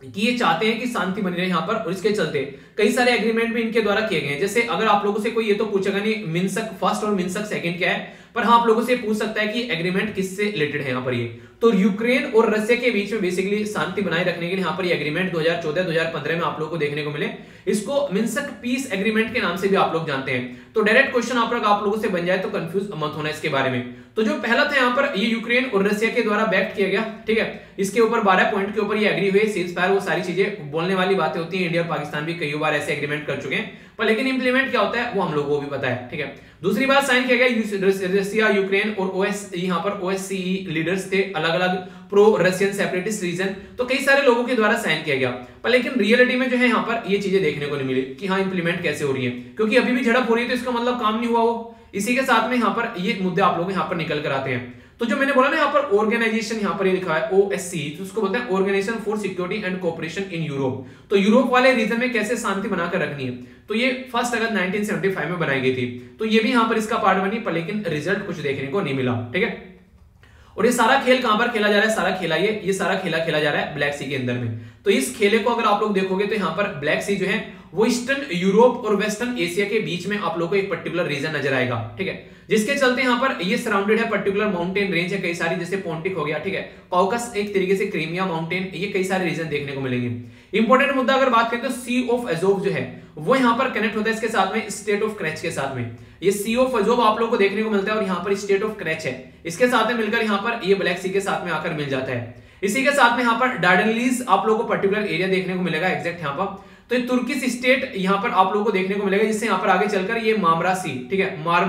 कि ये चाहते हैं कि शांति बनी रहे यहाँ पर और इसके चलते कई सारे एग्रीमेंट भी इनके द्वारा किए गए हैं। जैसे अगर आप लोगों से कोई ये तो पूछेगा नहीं मिनसक फ़र्स्ट और मिनसक सेकंड क्या है? पर हाँ आप लोगों से पूछ सकता है कि एग्रीमेंट किससे रिलेटेड है यहाँ पर ये। तो यूक्रेन और रशिया के बीच में बेसिकली शांति बनाए रखने के लिए यहाँ पर ये एग्रीमेंट 2014-2015 में आप लोगों को देखने को मिले। इसको मिनसक पीस एग्रीमेंट के नाम से भी आप लोग जानते हैं। तो डायरेक्ट क्वेश्चन आप लोग, आप लोगों से बन जाए तो कंफ्यूज मत होना इसके बारे में। तो जो पहला था यहाँ पर, ये यूक्रेन और रशिया के द्वारा बैक्ट किया गया, ठीक है? इसके ऊपर बारह पॉइंट के ऊपर ये एग्री हुए सीज फायर वो सारी चीज़ें बोलने वाली बातें होती है इंडिया और पाकिस्तान भी कई बार ऐसे एग्रीमेंट कर चुके हैं। पर लेकिन इंप्लीमेंट क्या होता है, वो हम लोगों को भी पता है, ठीक है? दूसरी बात साइन किया गया रशिया यूक्रेन और ओएस यहाँ पर ओएससीई लीडर्स थे अलग अलग प्रो रशियन सेपरेटिस्ट रीजन तो कई सारे लोगों के द्वारा साइन किया गया। पर लेकिन रियलिटी में जो है यहाँ पर ये चीज़ें देखने को नहीं मिली कि हाँ इंप्लीमेंट कैसे हो रही है। क्योंकि अभी भी झड़प हो रही है तो इसका मतलब काम नहीं हुआ वो। इसी के साथ में यहाँ पर ये मुद्दे आप लोग यहाँ पर निकल कर आते हैं। तो जो मैंने बोला ना यहाँ पर ऑर्गेनाइजेशन यहाँ पर ये लिखा है ओएससी तो उसको बोलते हैं organisation for security and cooperation in Europe तो यूरोप वाले रीजन में कैसे शांति बनाकर रखनी है? तो ये फ़र्स्ट अगस्त 1975 में बनाई गई थी। तो ये भी यहाँ पर इसका पार्ट बनी, पर लेकिन रिज़ल्ट कुछ देखने को नहीं मिला, ठीक है? और ये सारा खेल कहाँ पर खेला जा रहा है? सारा खेला ये ये सारा खेला खेला जा रहा है ब्लैक सी के अंदर में। तो इस खेले को अगर आप लोग देखोगे तो यहाँ पर ब्लैक सी जो है वो ईस्टर्न यूरोप और वेस्टर्न एशिया के बीच में आप लोग को एक पर्टिकुलर रीजन नज़र आएगा, ठीक है? जिसके चलते यहाँ पर ये सराउंडेड है पर्टिकुलर माउंटेन रेंज है, कई सारी, जैसे पोन्टिक हो गया, ठीक है? कॉकस एक तरीके से क्रीमिया माउंटेन ये कई सारे रीजन देखने को मिलेंगे। इंपॉर्टेंट मुद्दा अगर बात करें तो सी ऑफ़ एजोव जो है, वो यहाँ पर कनेक्ट होता है इसके साथ में स्टेट ऑफ़ क्रैच के साथ में। ये सी ऑफ़ एजोव आप लोग को देखने को मिलता है और यहाँ पर स्टेट ऑफ़ क्रैच है। इसके साथ में मिलकर यहाँ पर ये ब्लैक सी के साथ में आकर मिल जाता है। इसी के साथ में यहाँ पर डार्डनलीज आप लोगों को पर्टिकुलर एरिया देखने को मिलेगा एग्जैक्ट यहाँ पर। तो ये तुर्किस स्टेट यहाँ पर आप लोगों को देखने को मिलेगा, जिससे यहाँ पर आगे चलकर ये मामरा सी, ठीक है, मार,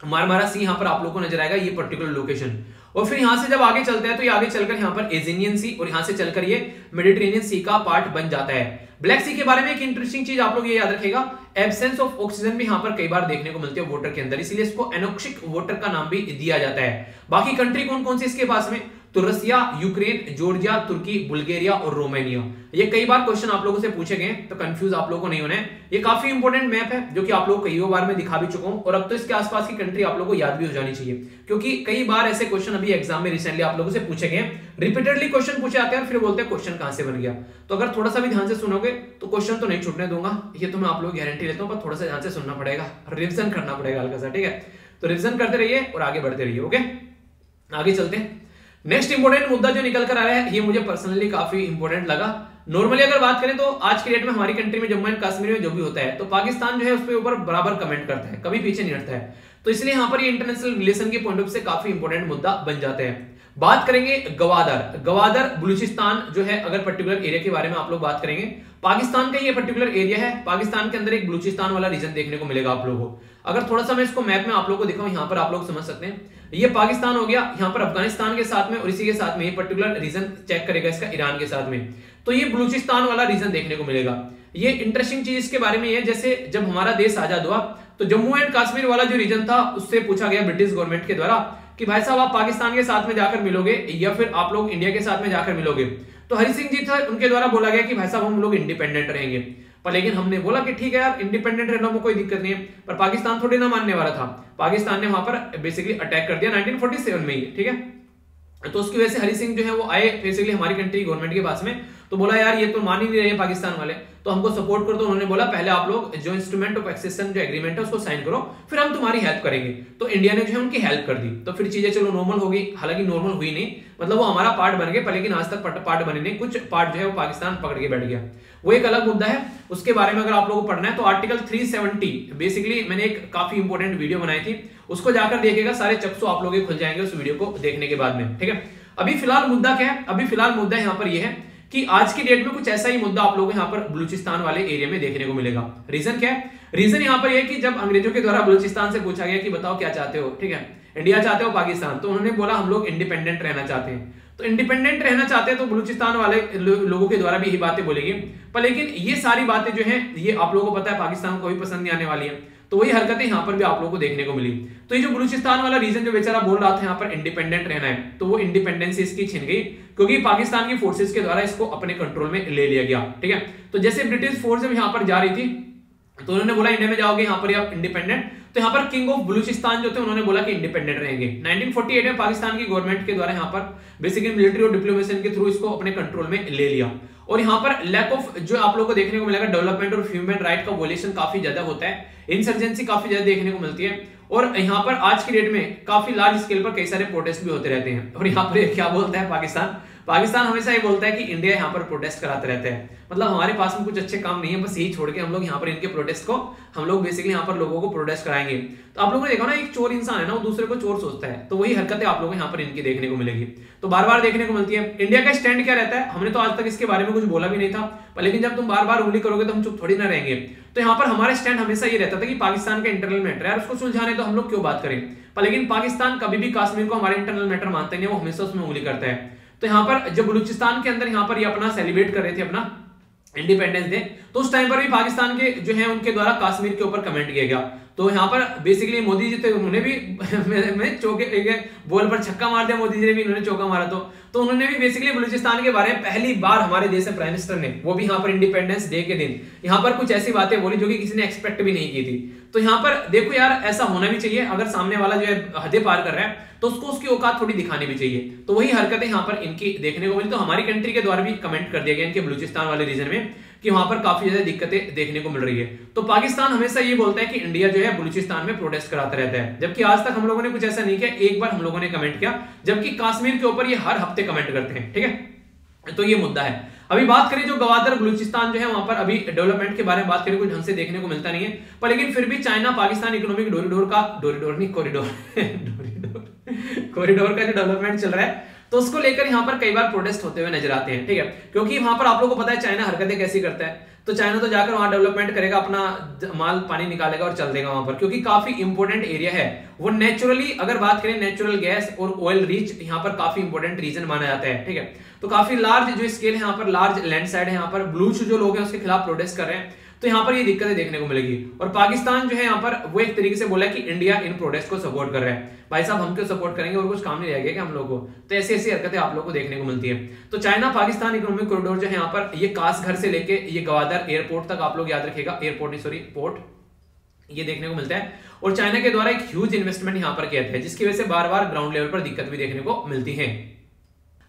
मारमारा सी यहाँ पर आप लोगों को नज़र आएगा ये पर्टिकुलर लोकेशन और फिर यहाँ से जब आगे चलते हैं तो ये आगे चलकर यहाँ पर एजेनियन सी और यहाँ से चलकर ये मेडिटेरेनियन सी का पार्ट बन जाता है. ब्लैक सी के बारे में एक इंटरेस्टिंग चीज़ आप लोग ये याद रखेगा एब्सेंस ऑफ़ ऑक्सीजन भी यहाँ पर कई बार देखने को मिलती है वाटर के अंदर, इसलिए इसको एनोक्सिक वाटर का नाम भी दिया जाता है. बाकी कंट्री कौन कौन सी इसके पास में? तो रसिया, यूक्रेन, जॉर्जिया, तुर्की, बुल्गारिया और रोमानिया। ये कई बार क्वेश्चन आप लोगों से पूछे गए तो कंफ्यूज आप लोगों को नहीं होने। ये काफ़ी इंपॉर्टेंट मैप है, जो कि आप लोग कई बार में दिखा भी चुका हूँ, और अब तो इसके आसपास की कंट्री आप लोगों को याद भी हो जानी चाहिए। क्योंकि कई बार ऐसे क्वेश्चन अभी एग्ज़ाम में रिसेंटली आप लोगों से पूछे गए। रिपीटेडली क्वेश्चन पूछे आते हैं, फिर बोलते हैं क्वेश्चन कहाँ से बन गया। तो अगर थोड़ा सा भी ध्यान से सुनोगे तो क्वेश्चन तो नहीं छूटने दूँगा। ये तो मैं आप लोग गारंटी लेता हूँ, पर थोड़ा सा ध्यान से सुनना पड़ेगा। रिविजन करना पड़ेगा हल्का सा, ठीक है? तो रिविजन करते रहिए और आगे बढ़ते रहिए ओके आगे चलते हैं। नेक्स्ट इंपोर्टेंट मुद्दा जो निकल कर आया है, ये मुझे पर्सनली काफ़ी इंपोर्टेंट लगा। नॉर्मली अगर बात करें तो आज के डेट में हमारी कंट्री में जम्मू एंड कश्मीर में जो भी होता है तो पाकिस्तान जो है उसके ऊपर बराबर कमेंट करता है, कभी पीछे नहीं हटता है। तो इसलिए यहाँ पर इंटरनेशनल रिलेशन के पॉइंट ऑफ़ से काफ़ी इंपोर्टेंट मुद्दा बन जाते हैं। बात करेंगे गवादर। गवादर बलूचिस्तान जो है, अगर पर्टिकुलर एरिया के बारे में आप लोग बात करेंगे, पाकिस्तान का ये पर्टिकुलर एरिया है, पाकिस्तान के अंदर एक बलूचिस्तान वाला रीजन देखने को मिलेगा आप लोगों को। अगर थोड़ा सा मैं इसको मैप में आप लोगों को दिखाऊँ, यहाँ पर आप लोग समझ सकते हैं। ये पाकिस्तान हो गया, यहाँ पर अफ़गानिस्तान के साथ में और इसी के साथ में ये पर्टिकुलर रीजन चेक करेगा इसका ईरान के साथ में। तो ये बलूचिस्तान वाला रीजन देखने को मिलेगा। ये इंटरेस्टिंग चीज़ इसके बारे में है, जैसे जब हमारा देश आज़ाद हुआ तो जम्मू एंड कश्मीर वाला जो रीजन था, उससे पूछा गया ब्रिटिश गवर्नमेंट के द्वारा कि भाई साहब, आप पाकिस्तान के साथ में जाकर मिलोगे या फिर आप लोग इंडिया के साथ में जाकर मिलोगे? तो हरि सिंह जी था, उनके द्वारा बोला गया कि भाई साहब, हम लोग इंडिपेंडेंट रहेंगे। पर लेकिन हमने बोला कि ठीक है यार इंडिपेंडेंट रहने में कोई दिक्कत नहीं है। पर पाकिस्तान थोड़ी ना मानने वाला था। पाकिस्तान ने वहाँ पर बेसिकली अटैक कर दिया 1947 में ही, ठीक है? तो उसकी वजह से हरि सिंह जो है वो आए बेसिकली हमारी कंट्री गवर्नमेंट के पास में। तो बोला, यार, ये तो मान ही नहीं रहे पाकिस्तान वाले। तो हमको सपोर्ट करो तो उन्होंने बोला, पहले आप लोग जो इंस्ट्रूमेंट ऑफ़ एक्सेशन जो एग्रीमेंट है, उसको साइन करो। फिर हम तुम्हारी हेल्प करेंगे। तो इंडिया ने जो है उनकी हेल्प कर दी। तो फिर चीज़ें चलो नॉर्मल हो गई। हालाँकि नॉर्मल हुई नहीं। मतलब वो हमारा पार्ट बन गए, पर लेकिन आज तक पार्ट बने नहीं। कुछ पार्ट जो है वो पाकिस्तान पकड़ के बैठ गया। वो एक अलग मुद्दा है। उसके बारे में अगर आप लोगों को पढ़ना है तो आर्टिकल 370 बेसिकली मैंने एक काफ़ी इंपॉर्टेंट वीडियो बनाई थी। उसको जाकर देखिएगा, सारे चक्सो आप लोग खुल जाएँगे उस वीडियो को देखने के बाद में, ठीक है? अभी फ़िलहाल मुद्दा क्या है? अभी फ़िलहाल मुद्दा यहाँ पर यह है कि आज की डेट में कुछ ऐसा ही मुद्दा आप लोगों को यहाँ पर बलूचिस्तान वाले एरिया में देखने को मिलेगा। रीजन क्या है? रीजन यहाँ पर यह कि जब अंग्रेज़ों के द्वारा बलूचिस्तान से पूछा गया कि बताओ क्या चाहते हो, ठीक है? इंडिया चाहते हो, पाकिस्तान? तो उन्होंने बोला, हम लोग इंडिपेंडेंट रहना चाहते हैं। तो इंडिपेंडेंट रहना चाहते हैं तो बलूचिस्तान वाले लोगों के द्वारा भी यही बातें बोलेगी। पर लेकिन ये सारी बातें जो है, ये आप लोगों को पता है, पाकिस्तान को कोई पसंद नहीं आने वाली है। तो वही हरकतें यहाँ पर भी आप लोगों को देखने को मिली। तो ये जो बलूचिस्तान वाला रीजन जो बेचारा बोल रहा था यहाँ पर इंडिपेंडेंट रहना है तो वो इंडिपेंडेंस इसकी छिन गई, क्योंकि पाकिस्तान की फोर्सेस के द्वारा इसको अपने कंट्रोल में ले लिया गया, ठीक है? तो जैसे ब्रिटिश फोर्स जब यहाँ पर जा रही थी तो उन्होंने बोला, इंडिया में जाओगे, यहाँ पर आप इंडिपेंडेंट तो यहाँ पर किंग ऑफ़ बलूचिस्तान जो थे, उन्होंने बोला कि इंडिपेंडेंट रहेंगे। 1948 में पाकिस्तान की गवर्नमेंट के द्वारा यहाँ पर बेसिकली मिलिट्री और डिप्लोमेशन के थ्रू इसको अपने कंट्रोल में ले लिया। और यहाँ पर लैक ऑफ़ जो आप लोगों को देखने को मिलेगा डेवलपमेंट और ह्यूमन राइट का वोलेशन काफ़ी ज़्यादा होता है। इंसर्जेंसी काफ़ी ज़्यादा देखने को मिलती है। और यहाँ पर आज की डेट में काफ़ी लार्ज स्केल पर कई सारे प्रोटेस्ट भी होते रहते हैं। और यहाँ पर क्या बोलता है पाकिस्तान? पाकिस्तान हमेशा ये बोलता है कि इंडिया यहाँ पर प्रोटेस्ट कराते रहते हैं। मतलब हमारे पास में कुछ अच्छे काम नहीं है, बस यही छोड़ के हम लोग यहाँ पर इनके प्रोटेस्ट को, हम लोग बेसिकली यहाँ पर लोगों को प्रोटेस्ट कराएँगे। तो आप लोगों ने देखा ना, एक चोर इंसान है ना, वो दूसरे को चोर सोचता है। तो वही हरकतें आप लोगों को यहाँ पर इनकी देखने को मिलेगी। तो बार बार देखने को मिलती है। इंडिया का स्टैंड क्या रहता है? हमने तो आज तक इसके बारे में कुछ बोला भी नहीं था। पर लेकिन जब तुम बार बार उंगली करोगे तो हम चुप थोड़ी ना रहेंगे। तो यहाँ पर हमारा स्टैंड हमेशा ये रहता था कि पाकिस्तान का इंटरनल मैटर है। उसको सुलझाने तो हम लोग क्यों बात करें? पर लेकिन पाकिस्तान कभी भी कश्मीर को हमारे इंटरनल मैटर मानते नहीं वो हमेशा उसमें उंगली करता है। तो यहाँ पर जब बलूचिस्तान के अंदर यहाँ पर ये अपना सेलिब्रेट कर रहे थे अपना इंडिपेंडेंस डे तो उस टाइम पर भी पाकिस्तान के जो है, उनके द्वारा कश्मीर के ऊपर कमेंट किया गया। तो यहाँ पर बेसिकली मोदी जी थे, उन्होंने भी <laughs> मैं चौके बॉल पर छक्का मार दिया मोदी जी ने भी, उन्होंने चौका मारा तो। तो उन्होंने भी बेसिकली बलूचिस्तान के बारे में पहली बार हमारे देश के प्राइम मिनिस्टर ने, वो भी यहाँ पर इंडिपेंडेंस डे के दिन, यहाँ पर कुछ ऐसी बातें बोली जो कि किसी ने एक्सपेक्ट भी नहीं की थी। तो यहाँ पर देखो यार, ऐसा होना भी चाहिए, अगर सामने वाला जो है हदे पार कर रहा है तो उसको उसकी औकात थोड़ी दिखानी भी चाहिए। तो वही हरकतें यहाँ पर इनकी देखने को मिली। तो हमारी कंट्री के द्वारा भी कमेंट कर दिया गया इनके बलूचिस्तान वाले रीजन में। कि वहाँ पर काफ़ी ज़्यादा दिक्कतें देखने को मिल रही है। तो पाकिस्तान हमेशा ये बोलता है कि इंडिया जो है बलूचिस्तान में प्रोटेस्ट कराता रहता है। जबकि आज तक हम लोगों ने कुछ ऐसा नहीं किया, एक बार हम लोगों ने कमेंट किया, जबकि कश्मीर के ऊपर ये हर हफ़्ते कमेंट करते हैं, ठीक है? तो ये मुद्दा है। अभी बात करें जो गवादर बलूचिस्तान जो है, वहाँ पर अभी डेवलपमेंट के बारे में बात करें कोई ढंग से देखने को मिलता नहीं है। पर लेकिन फिर भी चाइना पाकिस्तान इकोनॉमिक डोरीडोर का डोरीडोर नहीं कॉरिडोर <laughs> कॉरिडोर का जो डेवलपमेंट चल रहा है तो उसको लेकर यहाँ पर कई बार प्रोटेस्ट होते हुए नज़र आते हैं, ठीक है? क्योंकि वहाँ पर आप लोगों को पता है चाइना हरकतें कैसी करता है। तो चाइना तो जाकर वहाँ डेवलपमेंट करेगा, अपना माल, पानी निकालेगा और चल देगा वहाँ पर, क्योंकि काफ़ी इंपोर्टेंट एरिया है। वो नेचुरली अगर बात करें नेचुरल गैस और ऑयल रिच यहाँ पर काफ़ी इंपॉर्टेंट रीजन माना जाता है, ठीक है? तो काफ़ी लार्ज जो स्केल है, यहाँ पर लार्ज लैंड साइड है, यहाँ पर ब्लूच जो लोग हैं, उसके खिलाफ प्रोटेस्ट कर रहे हैं। तो यहाँ पर ये दिक्कतें देखने को मिलेगी। और पाकिस्तान जो है यहाँ पर वो एक तरीके से बोला कि इंडिया इन प्रोटेस्ट को सपोर्ट कर रहा है। भाई साहब, हम क्यों सपोर्ट करेंगे? और कुछ काम नहीं रहेगा क्या हम लोग को? तो ऐसी ऐसी हरकतें आप लोग को देखने को मिलती है। तो चाइना पाकिस्तान इकोनॉमिक कॉरिडोर जो है यहाँ पर, ये कास घर से लेके ये गवादर एयरपोर्ट तक आप लोग याद रखेगा एयरपोर्ट सॉरी पोर्ट ये देखने को मिलता है। और चाइना के द्वारा एक ह्यूज इन्वेस्टमेंट यहाँ पर किया था जिसकी वजह से बार बार ग्राउंड लेवल पर दिक्कत भी देखने को मिलती है।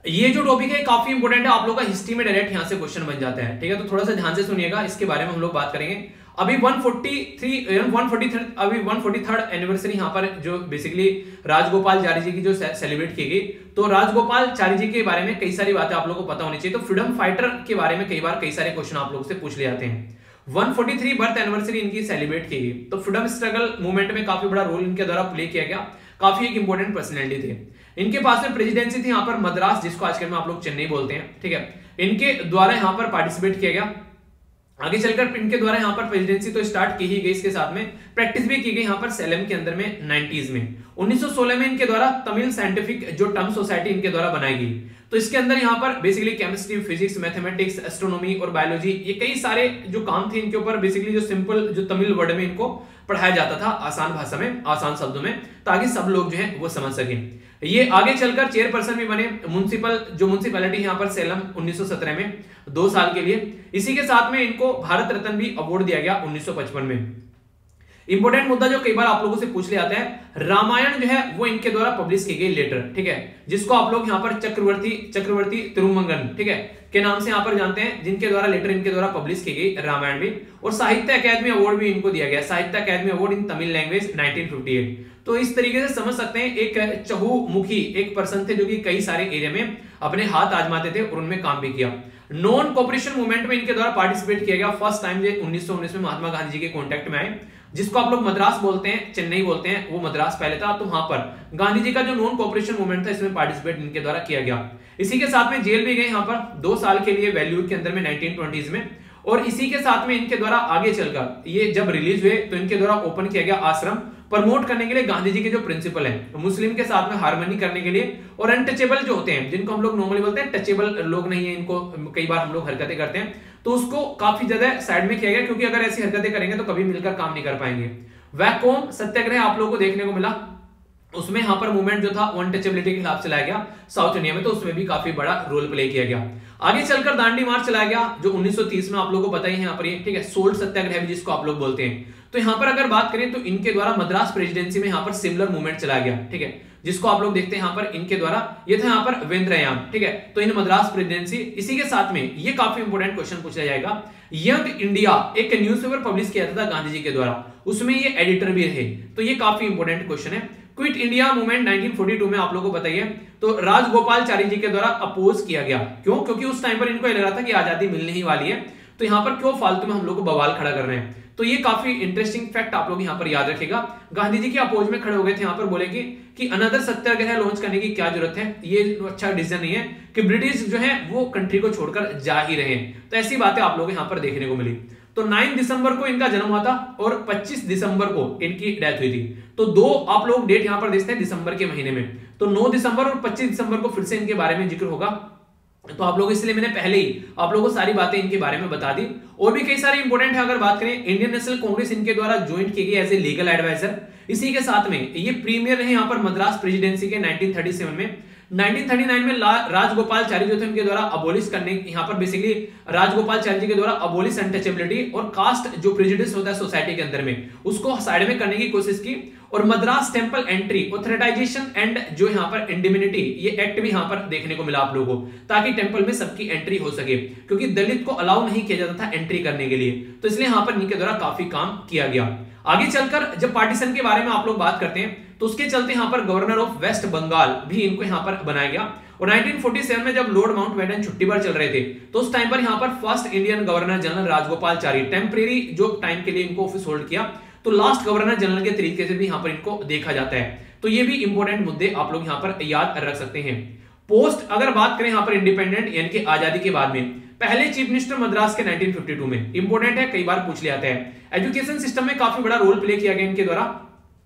ये जो टॉपिक है, काफ़ी इंपोर्टेंट है। आप लोग का हिस्ट्री में डायरेक्ट यहाँ से क्वेश्चन बन जाता है, ठीक है? तो थोड़ा सा ध्यान से सुनिएगा, इसके बारे में हम लोग बात करेंगे। अभी 143 143 अभी 143 एनिवर्सरी यहाँ पर जो बेसिकली राजगोपाल चारी जी की जो सेलिब्रेट की गई। तो राजगोपाल चारी जी के बारे में कई सारी बातें आप लोगों को पता होनी चाहिए। तो फ्रीडम फाइटर के बारे में कई बार कई सारे क्वेश्चन आप लोगों से पूछ ले जाते हैं। 143 बर्थ एनिवर्सरी इनकी सेलिब्रेट की गई। तो फ्रीडम स्ट्रगल मूवमेंट में काफ़ी बड़ा रोल इनके द्वारा प्ले किया गया। काफ़ी एक इंपॉर्टेंट पर्सनैलिटी थे। इनके पास में प्रेसिडेंसी थी यहाँ पर मद्रास, जिसको आजकल में आप लोग चेन्नई बोलते हैं, ठीक है? इनके द्वारा यहाँ पर पार्टिसिपेट किया गया। आगे चलकर इनके द्वारा यहाँ पर प्रेसिडेंसी तो स्टार्ट की ही गई इसके साथ में। प्रैक्टिस भी की गई यहाँ पर सेलम के अंदर में 90s में। 1916 में इनके द्वारा तमिल साइंटिफिक जो टर्म सोसाइटी इनके द्वारा बनाई गई। तो इसके अंदर यहाँ पर basically chemistry physics mathematics astronomy और बायोलॉजी ये कई सारे जो काम थे इनके ऊपर बेसिकली जो सिंपल जो तमिल वर्ड में इनको पढ़ाया जाता था, आसान भाषा में, आसान शब्दों में, ताकि सब लोग जो है वो समझ सके। ये आगे चलकर चेयरपर्सन भी बने म्यूनसिपल जो म्यूनसिपैलिटी यहाँ पर सेलम 1917 में, दो साल के लिए। इसी के साथ में इनको भारत रत्न भी अवार्ड दिया गया 1955 में। इंपोर्टेंट मुद्दा जो कई बार आप लोगों से पूछ लिया जाता है, रामायण जो है, वो इनके द्वारा पब्लिश की गई लेटर ठीक है? जिसको आप लोग यहाँ पर चक्रवर्ती चक्रवर्ती तिरुमंगन, ठीक है? के नाम से यहाँ पर जानते हैं, जिनके द्वारा लेटर इनके द्वारा पब्लिश की गई रामायण भी। और साहित्य अकादमी अवार्ड भी इनको दिया गया। Sahitya Akademi award in Tamil language 1958 तो इस तरीके से समझ सकते हैं, एक चहुमुखी, एक पर्सन थे जो कि कई सारे एरिया में अपने हाथ आजमाते थे और उनमें काम भी किया। नॉन कॉपरेशन मूवमेंट में इनके द्वारा पार्टिसिपेट किया गया। फ़र्स्ट टाइम उन्नीस में महात्मा गांधी जी के कॉन्टेक्ट में आए, जिसको आप लोग मद्रास बोलते हैं, चेन्नई बोलते हैं, वो मद्रास पहले था तो वहाँ पर गांधी जी का जो नॉन कॉपरेशन मूवमेंट था, इसमें पार्टिसिपेट इनके द्वारा किया गया। इसी के साथ में जेल भी गए यहाँ पर, दो साल के लिए वैल्यू के अंदर में, नाइनटीन में। और इसी के साथ में इनके द्वारा आगे चलकर, ये जब रिलीज़ हुए तो इनके द्वारा ओपन किया गया आश्रम प्रमोट करने के लिए गांधी जी के जो प्रिंसिपल है, मुस्लिम के साथ में हारमोनी करने के लिए और अनटचेबल जो होते हैं, जिनको हम लोग नॉर्मली बोलते हैं टचेबल लोग नहीं है, इनको कई बार हम लोग हरकतें करते हैं तो उसको काफ़ी ज़्यादा साइड में किया गया, क्योंकि अगर ऐसी हरकतें करेंगे तो कभी मिलकर काम नहीं कर पाएँगे। वैकोम सत्याग्रह आप लोगों को देखने को मिला। उसमें यहाँ पर मूवमेंट जो था अनटचेबिलिटी के खिलाफ चलाया गया। साउथ इंडिया में तो उसमें भी काफ़ी बड़ा रोल प्ले किया गया। आगे चलकर दांडी मार्च चलाया गया, जो 1930 में आप लोगों को पता ही है यहाँ पर ठीक है सोल्ड सत्याग्रह भी जिसको आप लोग बोलते हैं। तो यहाँ पर अगर बात करें तो इनके द्वारा मद्रास प्रेसिडेंसी में यहाँ पर सिमिलर मूवमेंट चलाया गया, ठीक है? जिसको आप लोग देखते हैं यहाँ पर इनके द्वारा, ये था यहाँ पर वेंद्रयाम ठीक है? तो इन मद्रास प्रेसिडेंसी इसी के साथ में ये काफ़ी इंपोर्टेंट क्वेश्चन पूछा जाएगा। यंग इंडिया, एक न्यूज़पेपर पब्लिश किया था गांधी जी के द्वारा, उसमें ये एडिटर भी रहे तो ये काफ़ी इंपोर्टेंट क्वेश्चन है। क्विट इंडिया मूवमेंट 1942 में आप लोगों को बताइए तो राजगोपाल चारी जी के द्वारा अपोज किया गया। क्यों? क्योंकि उस टाइम पर इनको लग रहा था कि आज़ादी मिलने ही वाली है। तो यहाँ पर क्यों फालतू में हम लोग को बवाल खड़ा कर रहे हैं? तो ये काफ़ी इंटरेस्टिंग फैक्ट आप लोग यहाँ पर याद रखेगा गांधी जी के अपोज में खड़े हो गए थे यहाँ पर बोले कि, कि अनदर सत्याग्रह लॉन्च करने की क्या ज़रूरत है? ये अच्छा डिसीज़न नहीं है कि ब्रिटिश जो है वो कंट्री को छोड़कर जा ही रहे तो ऐसी बातें आप लोग यहाँ पर देखने को मिली। तो 9 दिसंबर को इनका जन्म हुआ था और 25 दिसंबर को इनकी डेथ हुई थी। तो दो आप लोग डेट यहाँ पर देखते हैं दिसंबर के महीने में। तो 9 दिसंबर और 25 दिसंबर को फिर से इनके बारे में ज़िक्र होगा। तो आप लोग इसलिए मैंने पहले ही आप लोगों को सारी बातें इनके बारे में बता दी। और भी कई सारे इंपोर्टेंट है, अगर बात करें इंडियन नेशनल कांग्रेस इनके द्वारा ज्वाइन की गई एज ए लीगल एडवाइजर इसी के साथ में ये प्रीमियर रहे यहाँ पर मद्रास प्रेसिडेंसी के 1937 में। 1939 में राजगोपाल चारी जो थे उनके द्वारा अबोलिश करने, यहाँ पर बेसिकली राजगोपाल चारी जी के द्वारा अबोलिश अनटचेबिलिटी और कास्ट जो प्रेजिडिस होता है सोसाइटी के अंदर में, उसको साइड में करने की कोशिश की। और Madras temple entry authorisation and जो यहाँ पर इंडिमिनिटी ये एक्ट भी यहाँ पर देखने को मिला आप लोगों को, ताकि टेंपल में सबकी एंट्री हो सके, क्योंकि दलित को अलाउ नहीं किया जाता था एंट्री करने के लिए। तो इसलिए यहाँ पर इनके द्वारा काफ़ी काम किया गया। आगे चलकर जब पार्टीशन के बारे में आप लोग बात करते हैं तो उसके चलते यहाँ पर गवर्नर ऑफ़ वेस्ट बंगाल भी इनको यहाँ पर बनाया गया। और 1947 में जब लॉर्ड माउंट बेटन छुट्टी पर चल रहे थे तो उस टाइम पर यहाँ पर first Indian governor general Rajagopalachari temporary जो टाइम के लिए इनको ऑफ़िस होल्ड किया तो लास्ट गवर्नर जनरल के तरीके से भी यहाँ पर इनको देखा जाता है। तो ये भी इंपॉर्टेंट मुद्दे आप लोग यहाँ पर याद रख सकते हैं। पोस्ट अगर बात करें यहाँ पर इंडिपेंडेंट यानी कि आज़ादी के बाद में, पहले चीफ मिनिस्टर मद्रास के 1952 में इंपॉर्टेंट है, कई बार पूछ लिया जाता है। एजुकेशन सिस्टम में काफ़ी बड़ा रोल प्ले किया गया इनके द्वारा।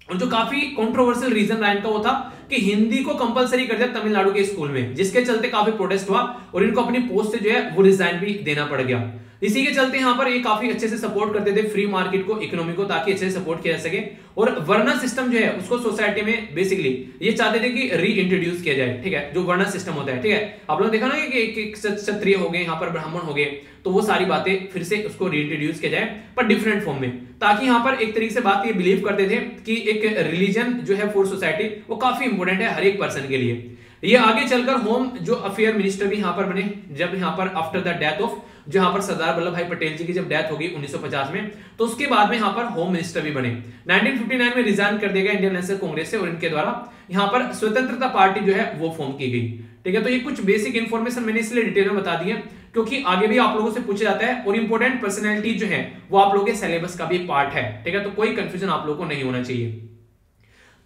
और जो काफ़ी कंट्रोवर्शियल रीजन रहा इनका वो था कि हिंदी को कंपलसरी कर दिया तमिलनाडु के स्कूल में, जिसके चलते काफ़ी प्रोटेस्ट हुआ और इनको अपनी पोस्ट से जो है वो रिजाइन भी देना पड़ गया। इसी के चलते यहाँ पर ये काफ़ी अच्छे से सपोर्ट करते थे फ्री मार्केट को इकोनॉमी को, ताकि अच्छे से सपोर्ट किया जा सके। और वर्णा सिस्टम जो है, उसको सोसाइटी में बेसिकली ये चाहते थे कि री इंट्रोड्यूस किया जाए, ठीक है? जो वर्णा सिस्टम होता है, ठीक है? आप लोग देखा ना कि क्षत्रिय हो गए, यहाँ पर ब्राह्मण हो गए तो वो सारी बातें फिर से उसको री इंट्रोड्यूस किया जाए, पर डिफरेंट फॉर्म में। ताकि यहाँ पर एक तरीके से बात ये बिलीव करते थे कि एक रिलीजन जो है फॉर सोसाइटी वो काफ़ी इंपोर्टेंट है हर एक पर्सन के लिए। ये आगे चलकर होम जो अफेयर मिनिस्टर भी यहाँ पर बने, जब यहाँ पर आफ्टर द डेथ ऑफ़ जो यहाँ पर सरदार वल्लभ भाई पटेल जी की जब डेथ होगी 1950 में तो उसके बाद में यहाँ पर होम मिनिस्टर भी बने। 1959 में रिजाइन कर दिया गया इंडियन नेशनल कांग्रेस से और इनके द्वारा यहाँ पर स्वतंत्रता पार्टी जो है वो फॉर्म की गई। ठीक है तो ये कुछ बेसिक इन्फॉर्मेशन मैंने इसलिए डिटेल में बता दी है, क्योंकि आगे भी आप लोगों से पूछा जाता है और इंपॉर्टेंट पर्सनैलिटी जो है, वो आप लोगों के सिलेबस का भी पार्ट है। ठीक है तो कोई कंफ्यूजन आप लोगों को नहीं होना चाहिए।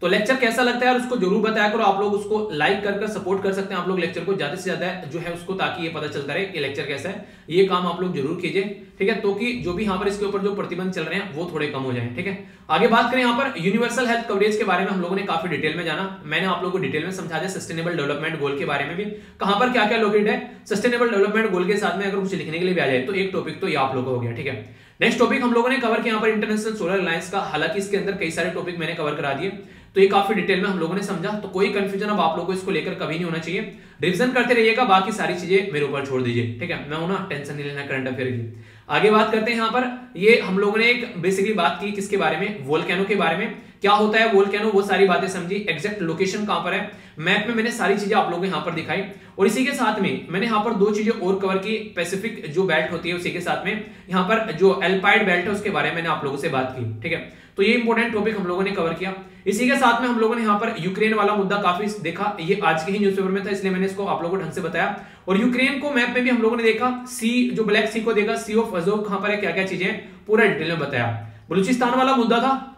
तो लेक्चर कैसा लगता है उसको ज़रूर बताया करो। आप लोग उसको लाइक कर कर सपोर्ट कर सकते हैं। आप लोग लेक्चर को ज़्यादा से ज़्यादा जो है उसको ताकि ये पता चलता रहे कि लेक्चर कैसा है। ये काम आप लोग ज़रूर कीजिए, ठीक है? तो कि जो भी यहाँ पर इसके ऊपर जो प्रतिबंध चल रहे हैं, वो थोड़े कम हो जाए, ठीक है? आगे बात करें यहाँ पर यूनिवर्सल हेल्थ कवरेज के बारे में। हम लोगों ने काफ़ी डिटेल में जाना। मैंने आप लोगों को डिटेल में समझा दिया सस्टेनेबल डेवलपमेंट गोल के बारे में भी। कहाँ पर क्या क्या लोकेट है? सस्टेनेबल डेवलपमेंट गोल के साथ में अगर कुछ लिखने के लिए भी आ जाए तो एक टॉपिक तो ये आप लोगों हो गया, ठीक है? नेक्स्ट टॉपिक हम लोगों ने कवर किया यहाँ पर इंटरनेशनल सोलर अलायंस का। हालाँकि इसके अंदर कई सारे टॉपिक मैंने कवर करा दिए। तो ये काफ़ी डिटेल में हम लोगों ने समझा। तो कोई कंफ्यूजन अब आप लोगों को इसको लेकर कभी नहीं होना चाहिए। रिविजन करते रहिएगा, बाकी सारी चीज़ें मेरे ऊपर छोड़ दीजिए। ठीक है? मैं ना टेंशन नहीं लेना करंट अफेयर की। आगे बात करते हैं यहाँ पर। ये हम लोगों ने एक बेसिकली बात की किसके बारे में? वोल्केनो के बारे में। क्या होता है वोल्केनो वो सारी बातें समझी। एग्जैक्ट लोकेशन कहाँ पर है? मैप में मैंने सारी चीज़ें आप लोगों को यहाँ पर दिखाई। और इसी के साथ में मैंने यहाँ पर दो चीज़ें और कवर की। पैसिफिक जो बेल्ट होती है, उसी के साथ में यहाँ पर जो एल्पाइड बेल्ट है, उसके बारे में मैंने आप लोगों से बात की। ठीक है? तो ये इंपॉर्टेंट टॉपिक हम लोगों ने कवर किया। इसी के साथ में हम लोगों ने यहाँ पर यूक्रेन वाला मुद्दा काफ़ी देखा। ये आज के ही न्यूज़पेपर में था, इसलिए मैंने इसको आप लोगों को ढंग से बताया। और यूक्रेन को मैप में भी हम लोगों ने देखा। सी जो ब्लैक सी को देखा सी ऑफ़ अजोव कहाँ पर है क्या क्या चीज़ें पूरा डिटेल में बताया। बलूचिस्तान वाला मुद्दा था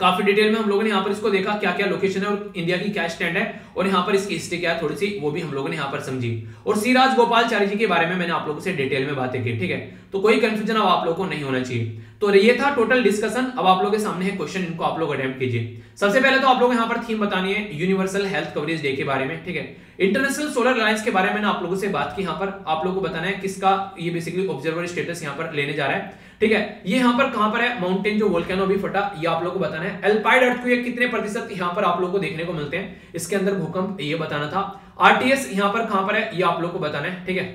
काफ़ी डिटेल में हम लोगों ने यहाँ पर इसको देखा क्या क्या लोकेशन है और इंडिया की क्या स्टैंड है और यहाँ पर इसकी हिस्ट्री क्या है, थोड़ी सी वो भी हम लोगों ने यहाँ पर समझी। और सीराज गोपाल जी के बारे में मैंने आप लोगों से डिटेल में बातें की, ठीक है? तो कोई कंफ्यूजन अब आप लोगों को नहीं होना चाहिए। तो ये था टोटल डिस्कशन अब आप लोगों के सामने है क्वेश्चन इनको आप लोग अटेम्प्ट कीजिए। सबसे पहले तो आप लोग यहाँ पर थीम बतानी है यूनिवर्सल हेल्थ कवरेज डे के बारे में, ठीक है? इंटरनेशनल सोलर अलायंस के बारे में आप लोगों से बात की यहाँ पर। आप लोगों को बताना है किसका ये बेसिकली ऑब्जर्वर स्टेटस यहाँ पर लेने जा रहा है। ठीक है? ये यहाँ पर कहाँ पर है? माउंटेन जो वोल्केनो भी फटा, ये आप लोगों को बताना है। एल्पाइड अर्थक्वेक कितने प्रतिशत यहाँ पर आप लोगों को देखने को मिलते हैं? इसके अंदर भूकंप, ये बताना था। आरटीएस यहाँ पर कहाँ पर है? ये आप लोगों को बताना है, ठीक है?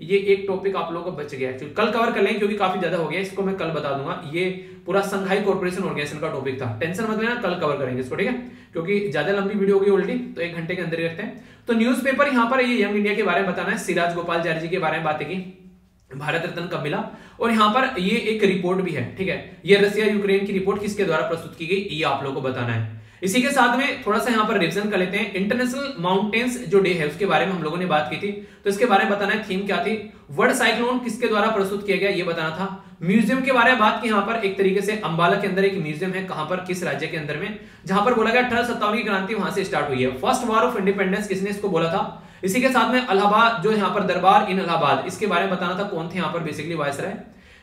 ये एक टॉपिक आप लोगों को बच गया है। कल कवर कर लेंगे क्योंकि काफ़ी ज़्यादा हो गया इसको मैं कल बता दूँगा। ये पूरा संघाई कॉर्पोरेशन ऑर्गेनाइजेशन का टॉपिक था। टेंशन मत लेना, कल कवर करेंगे इसको, ठीक है? क्योंकि ज़्यादा लंबी वीडियो होगी उल्टी तो एक घंटे के अंदर ही रखते हैं। तो न्यूज़पेपर यहाँ पर ये यंग इंडिया के बारे में बताना है। सिराज गोपाल जारी जी के बारे में बातें की। भारत रत्न कब मिला? और यहाँ पर ये एक रिपोर्ट भी है, ठीक है? ये रशिया यूक्रेन की रिपोर्ट किसके द्वारा प्रस्तुत की गई? ये आप लोगों को बताना है। इसी के साथ में थोड़ा सा यहाँ पर रिविजन कर लेते हैं। इंटरनेशनल माउंटेन्स जो डे है, उसके बारे में हम लोगों ने बात की थी। तो इसके बारे में बताना है थीम क्या थी? वर्ल्ड साइक्लोन किसके द्वारा प्रस्तुत किया गया, ये बताना था। म्यूज़ियम के बारे में बात की यहाँ पर। एक तरीके से अंबाला के अंदर एक म्यूज़ियम है, कहाँ पर, किस राज्य के अंदर में। जहाँ पर बोला गया, अठारह सत्तावन की क्रांति वहाँ से स्टार्ट हुई है। फ़र्स्ट वॉर ऑफ़ इंडिपेंडेंस किसने इसको बोला था? इसी के साथ में अलाहाबाद जो यहाँ पर दरबार इन अलाहाबाद, इसके बारे में बताना था कौन थे यहाँ पर बेसिकली वायस रहे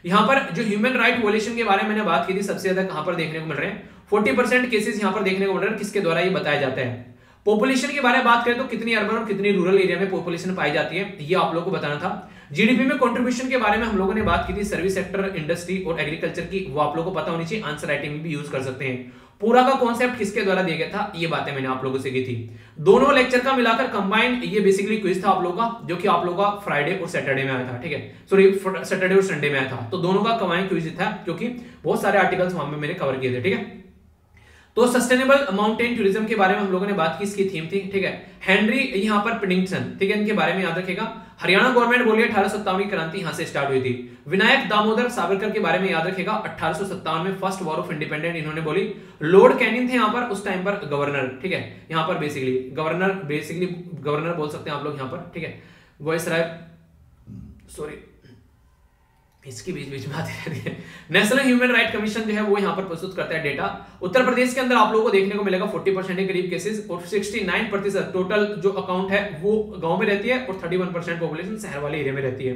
यहाँ पर जो ह्यूमन राइट वोल्यूशन के बारे में मैंने बात की थी, सबसे ज़्यादा कहाँ पर देखने को मिल रहे हैं? फोर्टी परसेंट केसेस यहाँ पर देखने को मिल रहे हैं, किसके द्वारा ये बताया जाता है? पॉपुलेशन के बारे में बात करें तो कितनी अर्बन और कितनी रूरल एरिया में पॉपुलेशन पाई जाती है, ये आप लोगों को बताना था। जीडीपी में कंट्रीब्यूशन के बारे में हम लोगों ने बात की थी सर्विस सेक्टर इंडस्ट्री और एग्रीकल्चर की, वो आप लोगों को पता होनी चाहिए आंसर राइटिंग भी यूज़ कर सकते हैं। पूरा का कॉन्सेप्ट किसके द्वारा दिया गया था? ये बातें मैंने आप लोगों से की थी। दोनों लेक्चर का मिलाकर कंबाइंड ये बेसिकली क्विज था आप लोगों का, जो कि आप लोगों का फ्राइडे और सैटरडे में आया था, ठीक है? सॉरी सैटरडे और संडे में आया था। तो दोनों का कंबाइंड क्विज था क्योंकि बहुत सारे आर्टिकल्स वहाँ पर मैंने कवर किए थे, ठीक है? तो सस्टेनेबल माउंटेन टूरिज़्म के बारे में हम लोगों ने बात की, इसकी थीम थी, ठीक है? हेनरी यहाँ पर पिडिंगटन ठीक है? इनके बारे में याद रखेगा। हरियाणा गवर्नमेंट बोलिए अठारह की क्रांति यहाँ से स्टार्ट हुई थी। विनायक दामोदर सावरकर के बारे में याद रखेगा, अठारह में फ़र्स्ट वॉर ऑफ़ इंडिपेंडेंट इन्होंने बोली। लॉर्ड कैनिन थे यहाँ पर, उस टाइम पर गवर्नर ठीक है? यहाँ पर बेसिकली गवर्नर बेसिकली गवर्नर बोल सकते हैं आप लोग यहाँ पर, ठीक है? वॉइस राय सॉरी इसकी बीच बीच में आती रहती है। नेशनल ह्यूमन राइट कमीशन जो है वो यहाँ पर प्रस्तुत करता है डेटा उत्तर प्रदेश के अंदर आप लोगों को देखने को मिलेगा 40 परसेंट के करीब केसेस और 69 प्रतिशत टोटल जो अकाउंट है वो गाँव में रहती है और 31 परसेंट पॉपुलेशन शहर वाले एरिया में रहती है।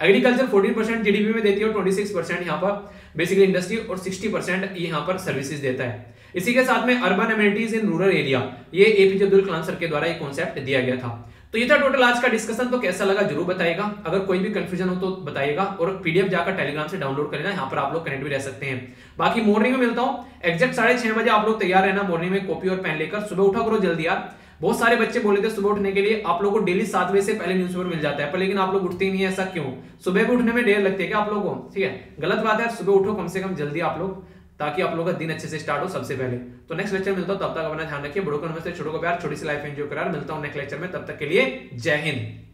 एग्रीकल्चर 14 परसेंट जीडीपी में देती है और 26 परसेंट पर बेसिकली इंडस्ट्री और 60 परसेंट यहाँ पर सर्विसेज़ देता है। इसी के साथ में urban amenities in rural area ये एपीजे अब्दुल कलाम सर के द्वारा एक कॉन्सेप्ट दिया गया था। तो ये था टोटल आज का डिस्कशन तो कैसा लगा ज़रूर बताएगा। अगर कोई भी कंफ्यूजन हो तो बताइएगा और पीडीएफ जाकर टेलीग्राम से डाउनलोड कर लेना यहाँ पर आप लोग कनेक्ट भी रह सकते हैं। बाकी मॉर्निंग में मिलता हूँ। एक्जैक्ट साढ़े छह बजे आप लोग तैयार रहना मॉर्निंग में कॉपी और पेन लेकर। सुबह उठा करो जल्दी यार। बहुत सारे बच्चे बोले थे सुबह उठने के लिए, आप लोगों को डेली सात बजे से पहले न्यूज़पेपर मिल जाता है, पर लेकिन आप लोग उठते ही नहीं है, ऐसा क्यों? सुबह उठने में देर लगती है क्या आप लोगों को? ठीक है? गलत बात है, सुबह उठो कम से कम जल्दी आप लोग। ताकि आप लोगों का दिन अच्छे से स्टार्ट हो सबसे पहले। तो नेक्स्ट लेक्चर मिलता हूँ, तब तक अपना ध्यान रखिए। बड़ों को नमस्ते, छोटों को प्यार, छोटी सी लाइफ एंजॉय करार। मिलता हूँ नेक्स्ट लेक्चर में, तब तक के लिए जय हिंद।